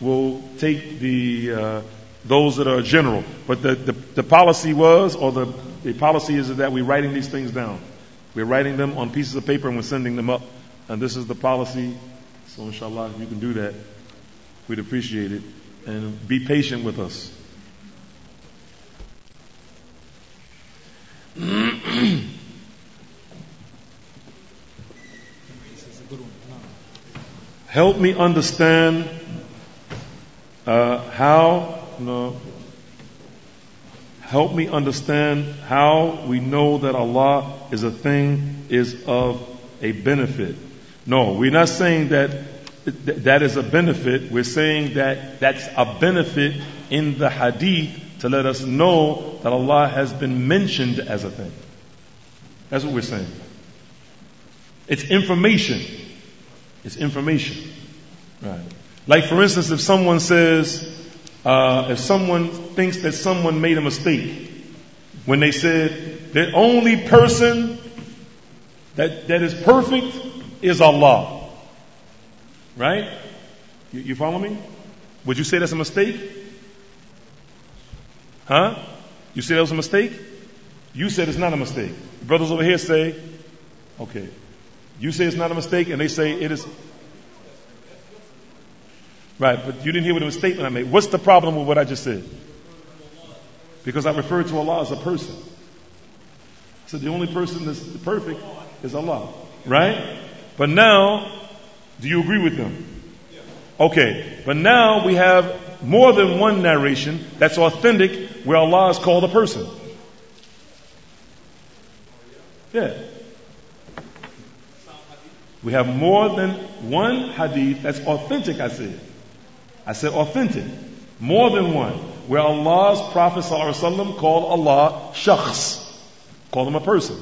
we'll take the. Uh, those that are general. But the, the, the policy was, or the, the policy is that we're writing these things down. We're writing them on pieces of paper and we're sending them up. And this is the policy. So inshallah, if you can do that, we'd appreciate it. And be patient with us. Help me understand uh, how no. Help me understand how we know that Allah is a thing is of a benefit. No, we're not saying that that is a benefit. We're saying that that's a benefit in the hadith to let us know that Allah has been mentioned as a thing. That's what we're saying. It's information. It's information. Right. Like for instance, if someone says, uh, if someone thinks that someone made a mistake when they said the only person that, that is perfect is Allah. Right? You, you follow me? Would you say that's a mistake? Huh? You say that was a mistake? You said it's not a mistake. brothers over here say, okay. You say it's not a mistake, and they say it is. Right, but you didn't hear what the statement I made. What's the problem with what I just said? Because I referred to Allah as a person. So the only person that's perfect is Allah. Right? But now, do you agree with them? Okay, but now we have more than one narration that's authentic where Allah is called a person. Yeah. We have more than one hadith that's authentic, I said. I said authentic. More than one. Where Allah's Prophet ﷺ called Allah shakhs. Called him a person.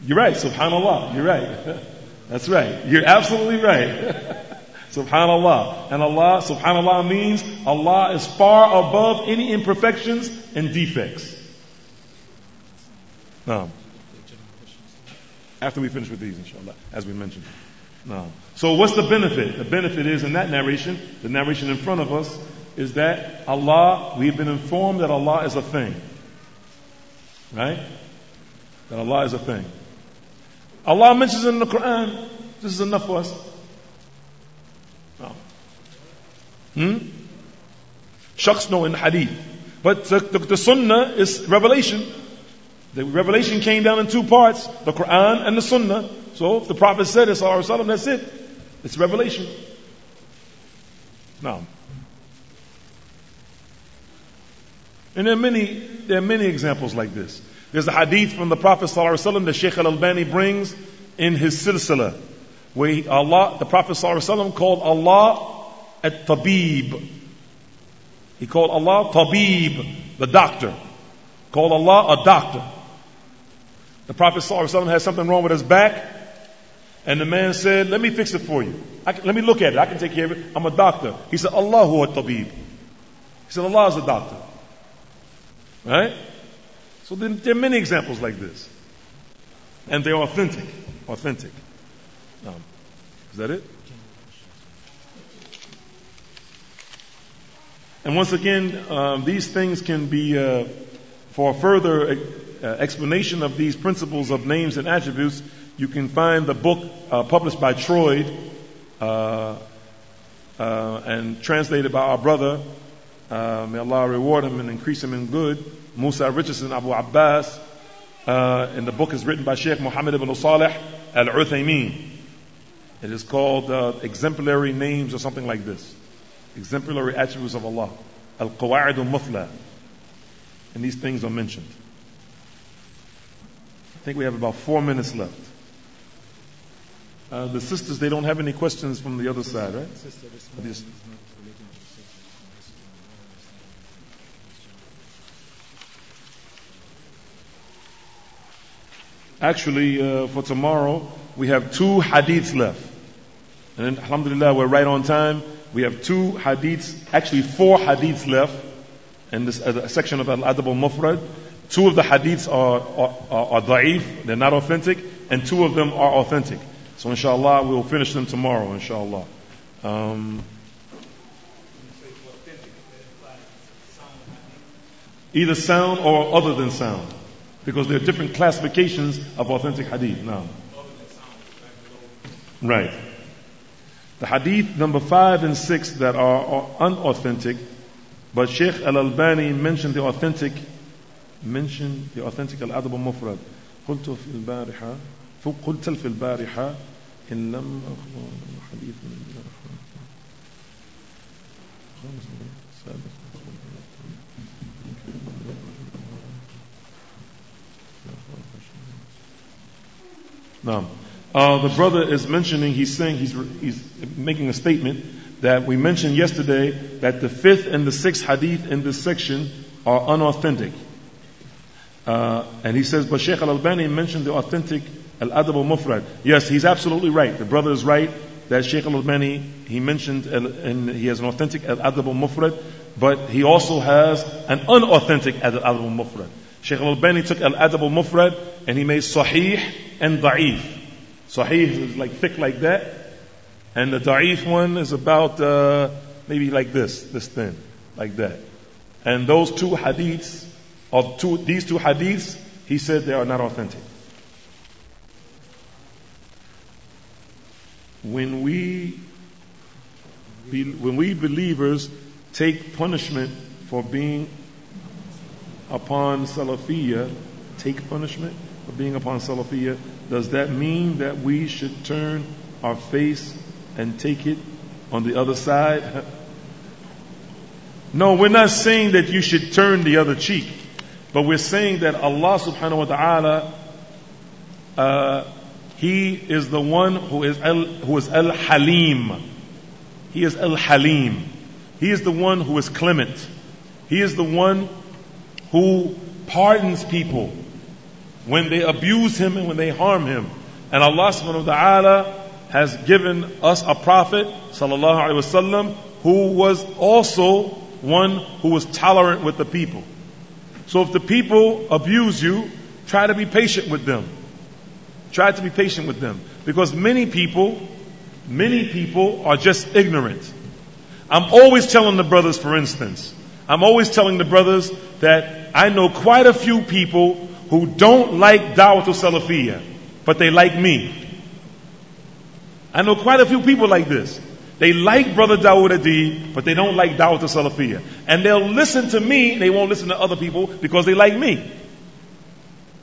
You're right, subhanAllah. You're right. That's right. You're absolutely right. subhanAllah. And Allah, subhanAllah means Allah is far above any imperfections and defects. No. After we finish with these, inshallah, as we mentioned. So what's the benefit? The benefit is in that narration, the narration in front of us, is that Allah, we've been informed that Allah is a thing. Right? That Allah is a thing. Allah mentions in the Quran. This is enough for us. No. Hmm? Shakhs know in hadith. But the, the, the sunnah is revelation. The revelation came down in two parts, the Quran and the Sunnah. So if the Prophet said it, that's it. It's revelation. Now. And there are many, there are many examples like this. There's a hadith from the Prophet ﷺ that Shaykh al-Albani brings in his silsila, where he, Allah, the Prophet ﷺ called Allah at-tabib. He called Allah tabib, the doctor. Called Allah a doctor. The Prophet ﷺ had something wrong with his back, and the man said, Let me fix it for you. Can, let me look at it. I can take care of it. I'm a doctor. He said, Allahu tabib. He said, Allah is a doctor. Right? So there, there, are many examples like this. And they're authentic. Authentic. Um, is that it? And once again, um, these things can be, uh, for further uh, explanation of these principles of names and attributes, you can find the book uh, published by TROID uh, uh, and translated by our brother. Uh, may Allah reward him and increase him in good. Musa Richardson Abu Abbas. Uh, and the book is written by Sheikh Muhammad ibn Salih al Uthaymeen. It is called Exemplary Names or something like this. Exemplary Attributes of Allah. Al Qawa'id al Muthla. And these things are mentioned. I think we have about four minutes left. Uh, the sisters, they don't have any questions from the other side, right? Actually, uh, for tomorrow, we have two hadiths left. And then, alhamdulillah, we're right on time. We have two hadiths, actually four hadiths left in this uh, section of Al-Adab al-Mufrad. Two of the hadiths are, are, are, da'if, they're not authentic, and two of them are authentic. So inshallah, we'll finish them tomorrow, inshallah. Um, either sound or other than sound. Because there are different classifications of authentic hadith now. Right. The hadith number five and six that are, are unauthentic, but Sheikh Al-Albani mentioned the authentic mention the authentic الأدب المفرد قلت في البارحة قلت في البارحة إن لم أخبر حديث من Now, uh, the brother is mentioning, he's saying, he's, he's making a statement that we mentioned yesterday that the fifth and the sixth hadith in this section are unauthentic. Uh, and he says, but Sheikh al-Albani mentioned the authentic al-adab al-mufrad. Yes, he's absolutely right. The brother is right that Sheikh al-Albani, he mentioned, and he has an authentic al-adab al-mufrad, but he also has an unauthentic al-adab al-mufrad. Sheikh al-Albani took al-adab al-mufrad and he made sahih and da'if. Sahih is like thick like that, and the da'if one is about uh, maybe like this, this thin, like that. And those two hadiths, of two, these two hadiths, he said they are not authentic. When we, when we believers take punishment for being upon Salafiyah, take punishment for being upon Salafiyah, does that mean that we should turn our face and take it on the other side? No, we're not saying that you should turn the other cheek. But we're saying that Allah subhanahu wa ta'ala, uh, He is the one who is Al, who is Al Halim. He is Al Halim. He is the one who is clement. He is the one who pardons people when they abuse him and when they harm him. And Allah subhanahu wa ta'ala has given us a prophet, sallallahu alaihi wasallam, who was also one who was tolerant with the people. So if the people abuse you, try to be patient with them. Try to be patient with them. Because many people, many people are just ignorant. I'm always telling the brothers, for instance, I'm always telling the brothers that I know quite a few people who don't like Dawah Salafiyah, but they like me. I know quite a few people like this. They like Brother Dawood Adib, but they don't like Dawah Salafiyah. And they'll listen to me, they won't listen to other people because they like me.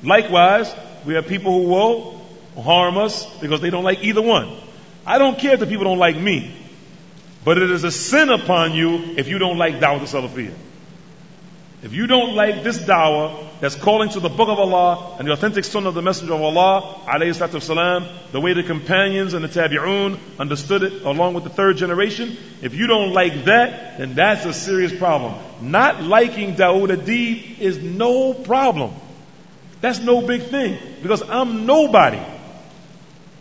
Likewise, we have people who will harm us because they don't like either one. I don't care if the people don't like me. But it is a sin upon you if you don't like dawah salafiyah. If you don't like this dawah that's calling to the book of Allah and the authentic sunnah of the messenger of Allah, the way the companions and the tabi'un understood it along with the third generation, if you don't like that, then that's a serious problem. Not liking Dawood Adib is no problem. That's no big thing because I'm nobody.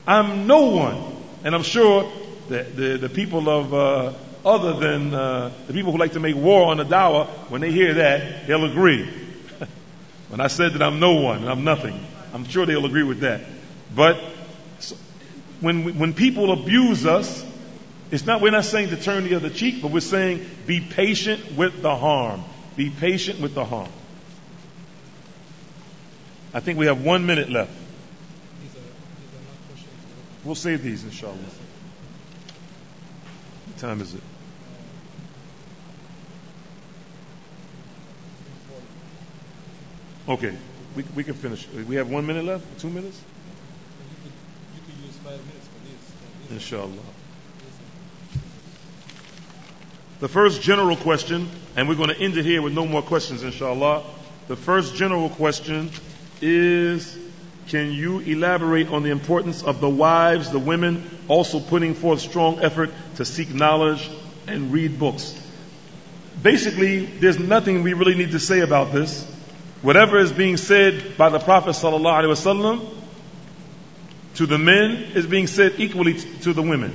I'm no one. And I'm sure the, the, the people of uh, other than uh, the people who like to make war on the dawah, when they hear that, they'll agree. when I said that I'm no one and I'm nothing, I'm sure they'll agree with that. But when, when people abuse us, it's not, we're not saying to turn the other cheek, but we're saying be patient with the harm. Be patient with the harm. I think we have one minute left. We'll save these, inshallah What time is it? Okay, we, we can finish. We have one minute left? Two minutes? You could, you could use five minutes for this. Inshallah. The first general question, and we're going to end it here with no more questions, inshallah. The first general question is can you elaborate on the importance of the wives, the women, also putting forth strong effort to seek knowledge and read books? Basically, there's nothing we really need to say about this. Whatever is being said by the Prophet ﷺ to the men is being said equally to the women.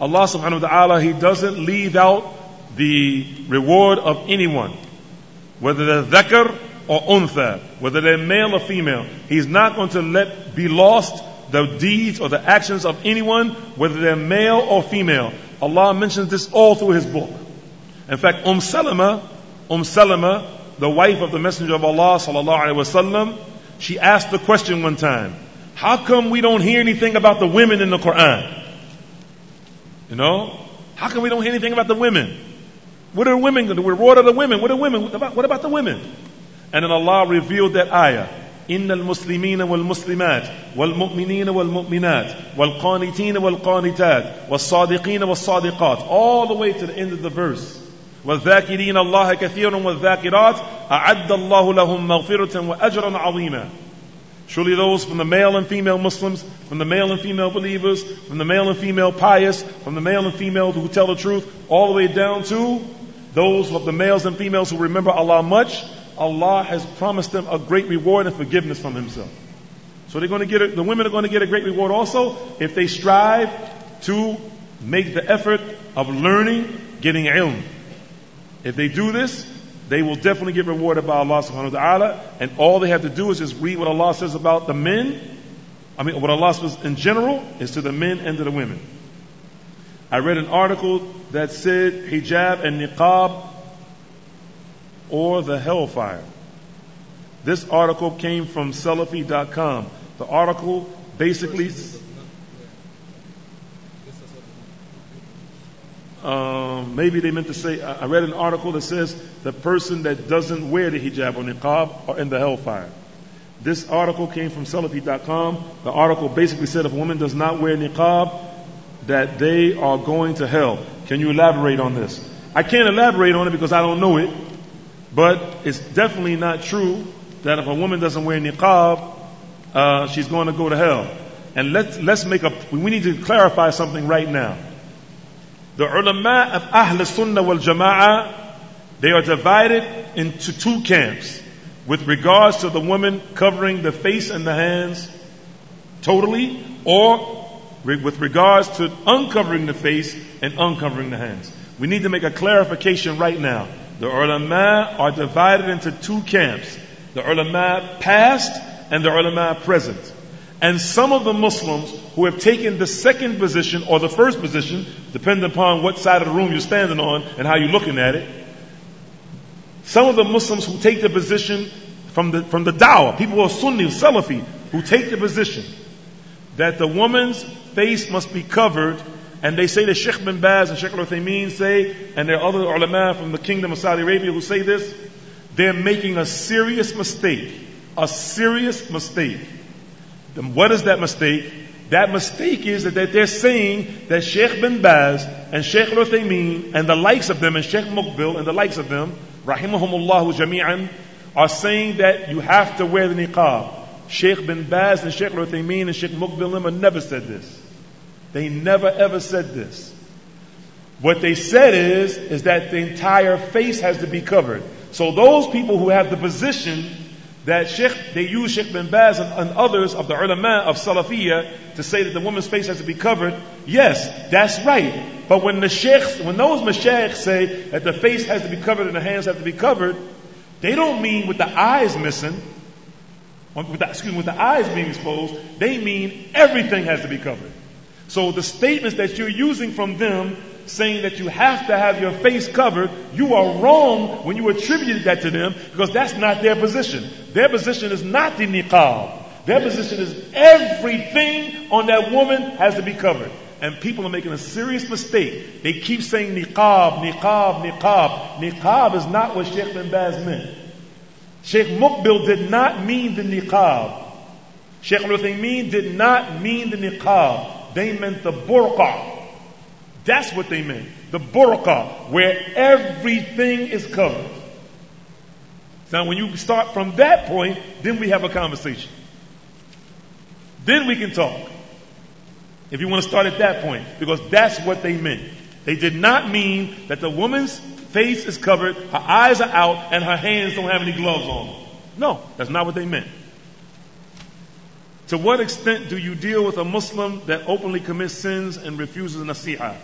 Allah subhanahu wa ta'ala, He doesn't leave out the reward of anyone. Whether they're dhakr or untha, whether they're male or female. He's not going to let be lost the deeds or the actions of anyone, whether they're male or female. Allah mentions this all through His book. In fact, Umm Salama, Umm Salama, the wife of the Messenger of Allah sallallahu alaihi wasallam, she asked the question one time, how come we don't hear anything about the women in the Quran? You know? How come we don't hear anything about the women? What are women? The reward of the women. What are women? What about, what about the women? And then Allah revealed that ayah. إن المسلمين والمسلمات والمؤمنين والمؤمنات والقانتين والقانتات والصادقين والصادقات all the way to the end of the verse والذاكرين الله كثيرا والذاكرات أعد الله لهم مغفرة وأجرا عظيما Surely those from the male and female Muslims, from the male and female believers, from the male and female pious, from the male and female who tell the truth, all the way down to those of the males and females who remember Allah much, Allah has promised them a great reward and forgiveness from Himself. So they're going to get a, the women are going to get a great reward also if they strive to make the effort of learning, getting ilm. If they do this, they will definitely get rewarded by Allah subhanahu wa ta'ala. And all they have to do is just read what Allah says about the men. I mean, what Allah says in general is to the men and to the women. I read an article that said hijab and niqab or the hellfire. This article came from Salafi.com. The article basically. Um, maybe they meant to say, I read an article that says the person that doesn't wear the hijab or niqab are in the hellfire. This article came from Salafi.com. The article basically said if a woman does not wear niqab, that they are going to hell. Can you elaborate on this? I can't elaborate on it because I don't know it. But it's definitely not true that if a woman doesn't wear niqab, uh, she's going to go to hell. And let's, let's make a, we need to clarify something right now. The ulama of Ahl Sunnah wal Jama'ah, they are divided into two camps. with regards to the woman covering the face and the hands totally or with regards to uncovering the face and uncovering the hands. We need to make a clarification right now. The ulama are divided into two camps. The ulama past and the ulama present. And some of the Muslims who have taken the second position or the first position, depending upon what side of the room you're standing on and how you're looking at it, some of the Muslims who take the position from the, from the dawah, people who are Sunni, Salafi, who take the position that the woman's face must be covered, and they say that Sheikh bin Baz and Sheikh al-Uthaymeen say, and there are other ulama from the kingdom of Saudi Arabia who say this, they're making a serious mistake. A serious mistake. What is that mistake? That mistake is that, they're saying that Sheikh bin Baz and Sheikh al-Uthaymeen and the likes of them and Sheikh Muqbil and the likes of them, rahimahumullah jami'an, are saying that you have to wear the niqab. Sheikh bin Baz and Sheikh Uthaymeen and Sheikh Muqbil never said this. They never ever said this. What they said is, is that the entire face has to be covered. So those people who have the position that Sheikh, they use Sheikh bin Baz and, and others of the ulama of Salafiyah to say that the woman's face has to be covered, yes, that's right. But when the sheikhs, when those mashayikh say that the face has to be covered and the hands have to be covered, they don't mean with the eyes missing, with the, excuse me, with the eyes being exposed, they mean everything has to be covered. So the statements that you're using from them saying that you have to have your face covered, you are wrong when you attribute that to them because that's not their position. Their position is not the niqab. Their position is everything on that woman has to be covered. And people are making a serious mistake. They keep saying niqab, niqab, niqab. Niqab is not what Sheikh bin Baz meant. Sheikh Muqbil did not mean the niqab. Sheikh Al-Uthaymeen did not mean the niqab. They meant the burqa. That's what they meant. The burqa, where everything is covered. Now, when you start from that point, then we have a conversation. Then we can talk. If you want to start at that point, because that's what they meant. They did not mean that the woman's face is covered, her eyes are out, and her hands don't have any gloves on. No, that's not what they meant. To what extent do you deal with a Muslim that openly commits sins and refuses nasiha?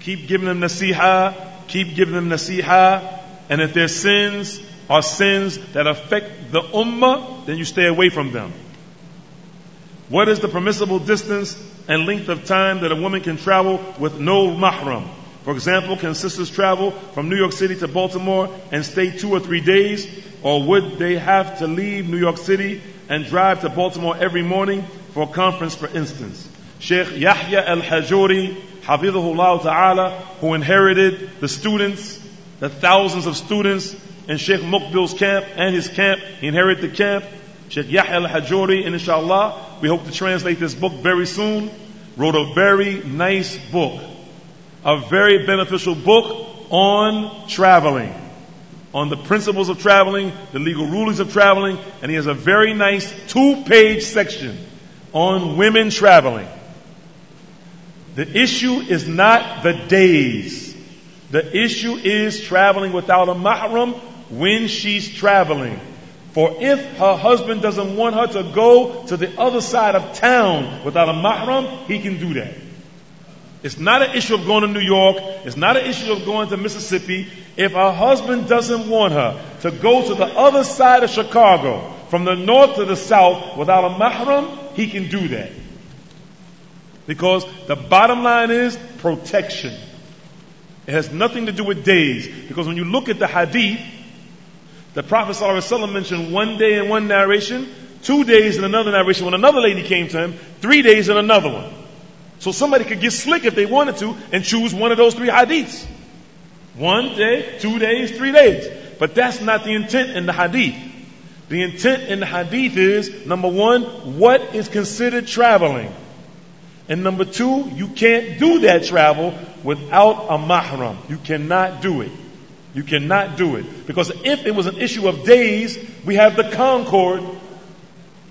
Keep giving them nasiha, keep giving them nasiha, and if their sins are sins that affect the ummah, then you stay away from them. What is the permissible distance and length of time that a woman can travel with no mahram? For example, can sisters travel from New York City to Baltimore and stay two or three days? Or would they have to leave New York City and drive to Baltimore every morning for a conference, for instance? Sheikh Yahya al-Hajuri, Hafidhullah Ta'ala, who inherited the students, the thousands of students in Sheikh Muqbil's camp and his camp, he inherited the camp. Sheikh Yahya al-Hajuri, and inshallah, we hope to translate this book very soon, wrote a very nice book, a very beneficial book on traveling, on the principles of traveling, the legal rulings of traveling, and he has a very nice two page section on women traveling. The issue is not the days. The issue is traveling without a mahram when she's traveling. For if her husband doesn't want her to go to the other side of town without a mahram, he can do that. It's not an issue of going to New York. It's not an issue of going to Mississippi. If her husband doesn't want her to go to the other side of Chicago, from the north to the south, without a mahram, he can do that. Because the bottom line is protection. It has nothing to do with days. Because when you look at the hadith, the Prophet ﷺ mentioned one day in one narration, two days in another narration when another lady came to him, three days in another one. So somebody could get slick if they wanted to and choose one of those three hadiths. One day, two days, three days. But that's not the intent in the hadith. The intent in the hadith is, number one, what is considered traveling? And number two, you can't do that travel without a mahram. You cannot do it. You cannot do it. Because if it was an issue of days, we have the Concorde.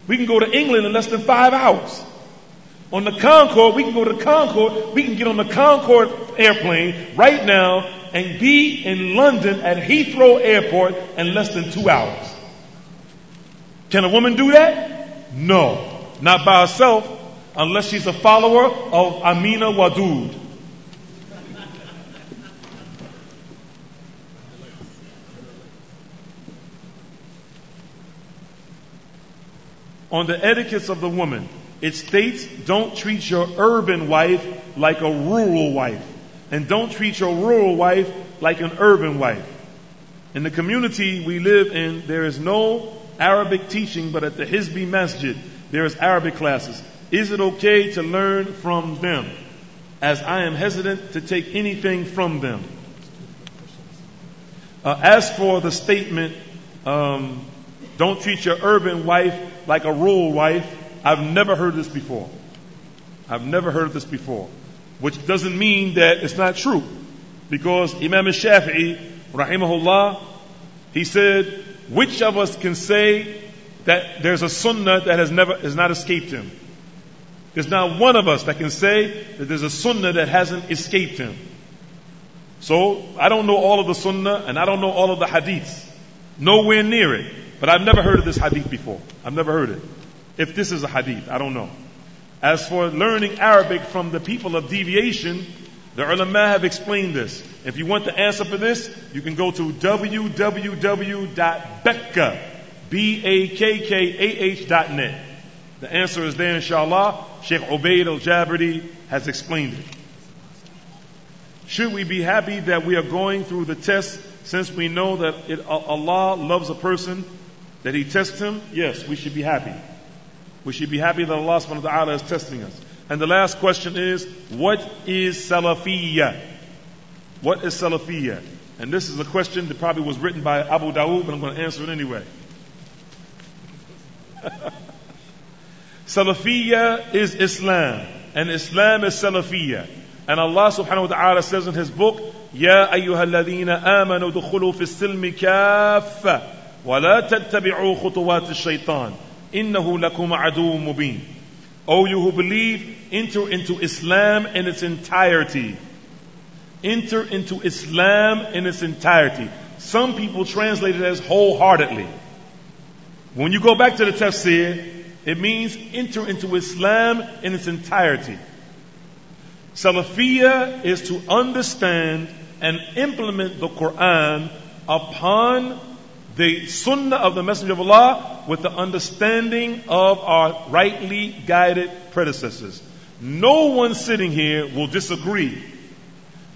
We can go to England in less than five hours. On the Concorde, we can go to the Concorde, we can get on the Concorde airplane right now and be in London at Heathrow Airport in less than two hours. Can a woman do that? No. Not by herself, unless she's a follower of Amina Wadud. On the etiquettes of the woman, it states don't treat your urban wife like a rural wife. And don't treat your rural wife like an urban wife. In the community we live in, there is no Arabic teaching, but at the Hizbi Masjid, there is Arabic classes. Is it okay to learn from them? As I am hesitant to take anything from them. Uh, as for the statement, um, don't treat your urban wife like a rural wife, I've never heard this before. I've never heard this before. Which doesn't mean that it's not true. Because Imam Shafi'i, rahimahullah, he said, which of us can say that there's a sunnah that has never, has not escaped him? There's not one of us that can say that there's a sunnah that hasn't escaped him. So, I don't know all of the sunnah and I don't know all of the hadiths. Nowhere near it. But I've never heard of this hadith before. I've never heard it. If this is a hadith, I don't know. As for learning Arabic from the people of deviation, the ulama have explained this. If you want the answer for this, you can go to www.bakkah, B-A-K-K-A-H.net. The answer is there, inshallah. Sheikh Ubaid al-Jabiri has explained it. Should we be happy that we are going through the test since we know that it, uh, Allah loves a person, that He tests him? Yes, we should be happy. We should be happy that Allah subhanahu wa ta'ala is testing us. And the last question is, what is Salafiyya? What is Salafiyya? And this is a question that probably was written by Abu Dawood, but I'm going to answer it anyway. Salafiyya is Islam, and Islam is Salafiyya. And Allah subhanahu wa ta'ala says in His book, يا أيها الذين آمنوا دخلوا في السلم كافة ولا تتبعوا خطوات الشيطان إنه لكم عدو مبين O you who believe, enter into Islam in its entirety. Enter into Islam in its entirety. Some people translate it as wholeheartedly. When you go back to the tafsir, it means enter into Islam in its entirety. Salafiyah is to understand and implement the Quran upon the sunnah of the Messenger of Allah with the understanding of our rightly guided predecessors. No one sitting here will disagree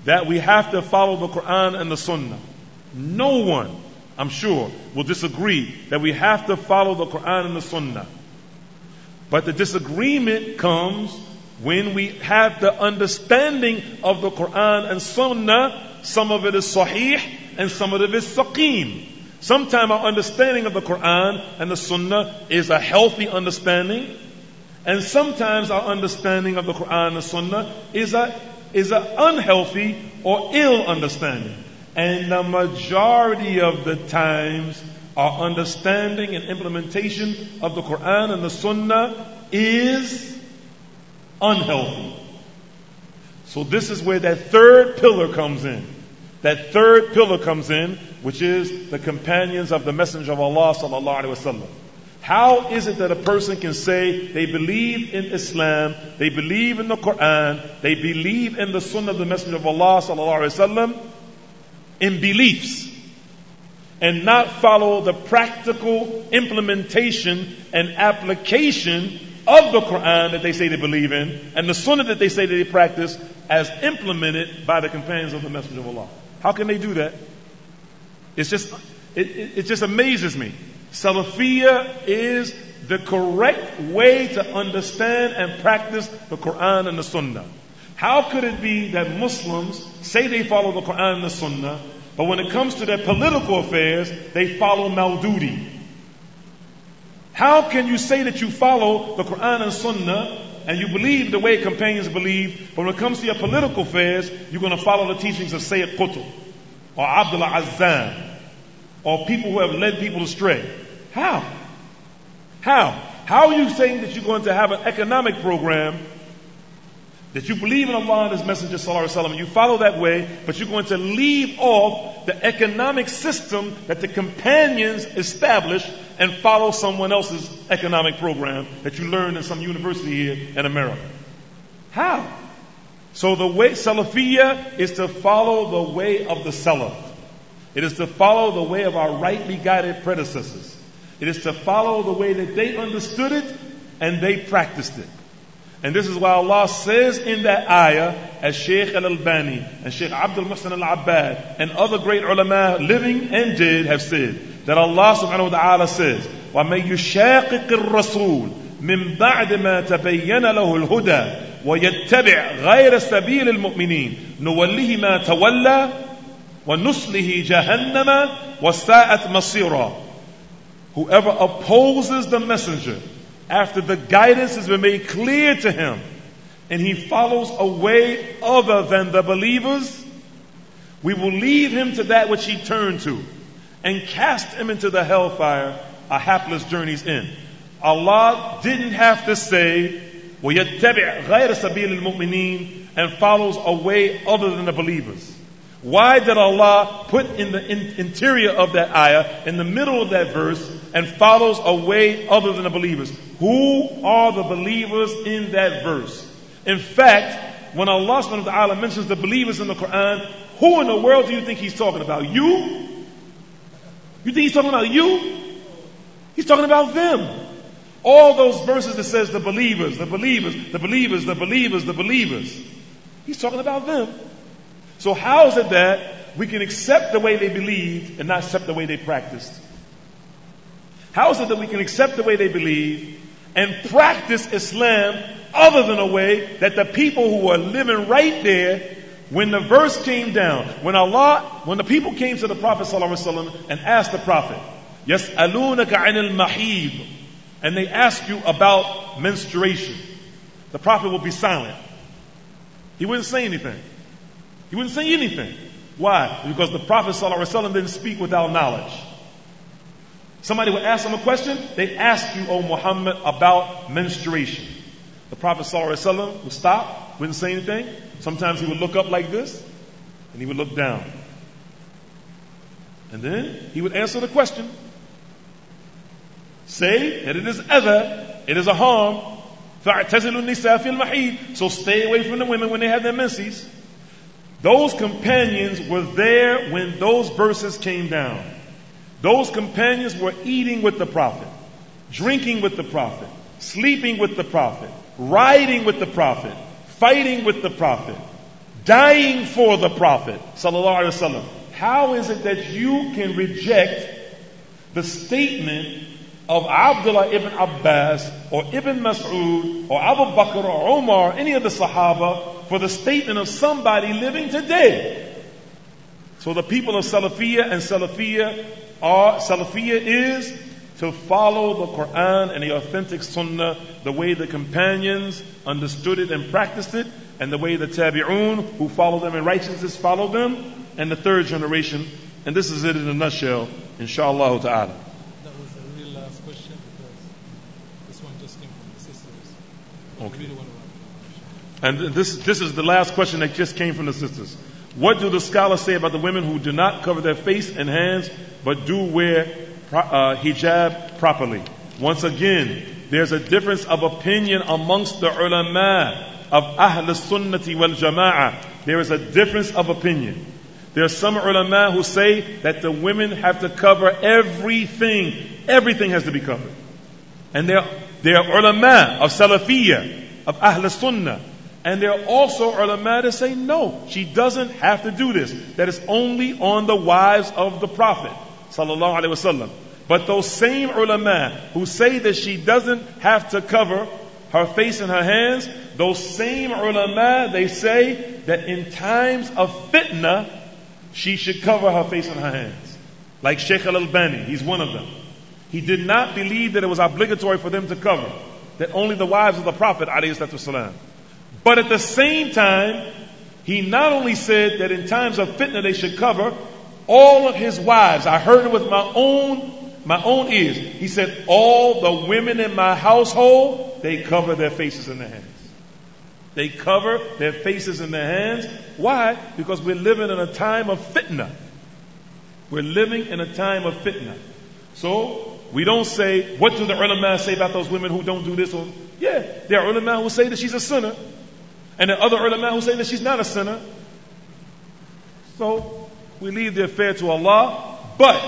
that we have to follow the Quran and the Sunnah. No one, I'm sure, will disagree that we have to follow the Quran and the Sunnah. But the disagreement comes when we have the understanding of the Quran and Sunnah. Some of it is sahih and some of it is saqim. Sometimes our understanding of the Quran and the Sunnah is a healthy understanding, and sometimes our understanding of the Quran and the Sunnah is a is an unhealthy or ill understanding. And the majority of the times, our understanding and implementation of the Quran and the Sunnah is unhealthy. So this is where that third pillar comes in. That third pillar comes in which is the companions of the Messenger of Allah sallallahu. How is it that a person can say they believe in Islam, they believe in the Quran, they believe in the Sunnah of the Messenger of Allah sallallahu in beliefs, and not follow the practical implementation and application of the Quran that they say they believe in, and the Sunnah that they say that they practice as implemented by the companions of the Messenger of Allah? How can they do that? It's just, it, it, it just amazes me. Salafiyah is the correct way to understand and practice the Quran and the Sunnah. How could it be that Muslims say they follow the Quran and the Sunnah, but when it comes to their political affairs, they follow Maududi? How can you say that you follow the Quran and Sunnah and you believe the way companions believe, but when it comes to your political affairs, you're going to follow the teachings of Sayyid Qutb? or Abdullah Azzam or people who have led people astray. How? How? How are you saying that you're going to have an economic program that you believe in Allah and His Messenger and you follow that way, but you're going to leave off the economic system that the companions established and follow someone else's economic program that you learned in some university here in America. How? So the way Salafiyya is to follow the way of the Salaf. It is to follow the way of our rightly guided predecessors. It is to follow the way that they understood it and they practiced it. And this is why Allah says in that ayah, as Shaykh al-Albani and Shaykh Abdul Muhsin al-Abbad and other great ulama living and dead have said, that Allah subhanahu wa ta'ala says, وَمَن يُشَاقِقِ الرَّسُولِ من بعد ما تبين له الهدى ويتبع غير سبيل المؤمنين نوله ما تولى ونصله جهنم وساءت مصيرا Whoever opposes the messenger after the guidance has been made clear to him and he follows a way other than the believers, we will leave him to that which he turned to and cast him into the hellfire, a hapless journey's end. Allah didn't have to say, وَيَتَّبِعْ غَيْرَ سَبِيلِ الْمُؤْمِنِينَ and follows a way other than the believers. Why did Allah put in the in- interior of that ayah, in the middle of that verse, and follows a way other than the believers? Who are the believers in that verse? In fact, when Allah subhanahu wa ta'ala mentions the believers in the Quran, who in the world do you think He's talking about? You? You think He's talking about you? He's talking about them. All those verses that says the believers, the believers, the believers, the believers, the believers. He's talking about them. So how is it that we can accept the way they believed and not accept the way they practiced? How is it that we can accept the way they believe and practice Islam other than a way that the people who were living right there when the verse came down, when Allah, when the people came to the Prophet ﷺ and asked the Prophet, Yes, alunaka anil mahid, and they ask you about menstruation, the Prophet will be silent. He wouldn't say anything. He wouldn't say anything. Why? Because the Prophet didn't speak without knowledge. Somebody would ask him a question, they ask you, O Muhammad, about menstruation. The Prophet would stop, wouldn't say anything. Sometimes he would look up like this, and he would look down. And then he would answer the question. Say that it is other, it is a harm. So stay away from the women when they have their menses. Those companions were there when those verses came down. Those companions were eating with the Prophet, drinking with the Prophet, sleeping with the Prophet, riding with the Prophet, fighting with the Prophet, dying for the Prophet. How is it that you can reject the statement of Abdullah ibn Abbas or Ibn Mas'ud or Abu Bakr or Omar, or any of the Sahaba, for the statement of somebody living today. So the people of Salafiyya and Salafiyya are, Salafiyya is to follow the Quran and the authentic Sunnah the way the companions understood it and practiced it, and the way the Tabi'un who follow them in righteousness follow them, and the third generation. And this is it in a nutshell, inshallah ta'ala. That was a real last question because this one just came from the sisters. Okay. I really want to And this, this is the last question that just came from the sisters. What do the scholars say about the women who do not cover their face and hands but do wear uh, hijab properly? Once again, there's a difference of opinion amongst the ulama of Ahl Sunnati wal Jama'ah. There is a difference of opinion. There are some ulama who say that the women have to cover everything. Everything has to be covered. And there, there are ulama of Salafiyya, of Ahl Sunnah. And there are also ulama that say, no, she doesn't have to do this. That is only on the wives of the Prophet. But those same ulama who say that she doesn't have to cover her face and her hands, those same ulama, they say that in times of fitna, she should cover her face and her hands. Like Sheikh Al Albani, he's one of them. He did not believe that it was obligatory for them to cover, that only the wives of the Prophet, alayhi but at the same time, he not only said that in times of fitna they should cover all of his wives. I heard it with my own my own ears. He said, all the women in my household, they cover their faces and their hands. They cover their faces and their hands. Why? Because we're living in a time of fitna. We're living in a time of fitna. So we don't say, what do the ulama say about those women who don't do this? Or, yeah, there are ulama who say that she's a sinner. And the other ulama who say that she's not a sinner. So we leave the affair to Allah. But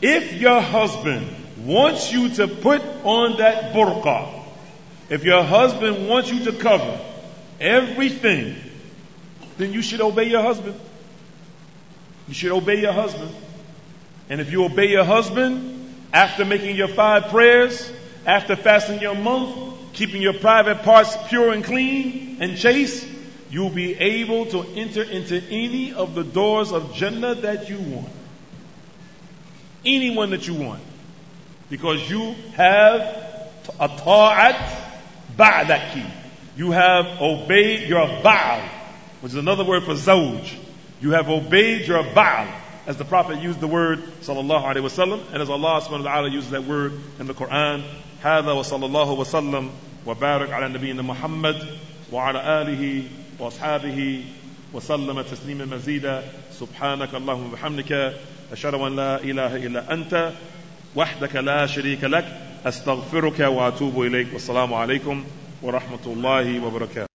if your husband wants you to put on that burqa, if your husband wants you to cover everything, then you should obey your husband. You should obey your husband. And if you obey your husband, after making your five prayers, after fasting your month, keeping your private parts pure and clean and chaste, you'll be able to enter into any of the doors of Jannah that you want. Anyone that you want. Because you have a ta'at ba'daki. You have obeyed your baal, which is another word for zawj. You have obeyed your baal, as the Prophet used the word sallallahu alaihi wasallam, and as Allah subhanahu wa ta'ala uses that word in the Quran. هذا وصلى الله وسلم وبارك على نبينا محمد وعلى آله وأصحابه وسلم تسليما مزيدا. سبحانك اللهم وبحمدك أشهد أن لا إله إلا أنت وحدك لا شريك لك أستغفرك وأتوب إليك. والسلام عليكم ورحمة الله وبركاته.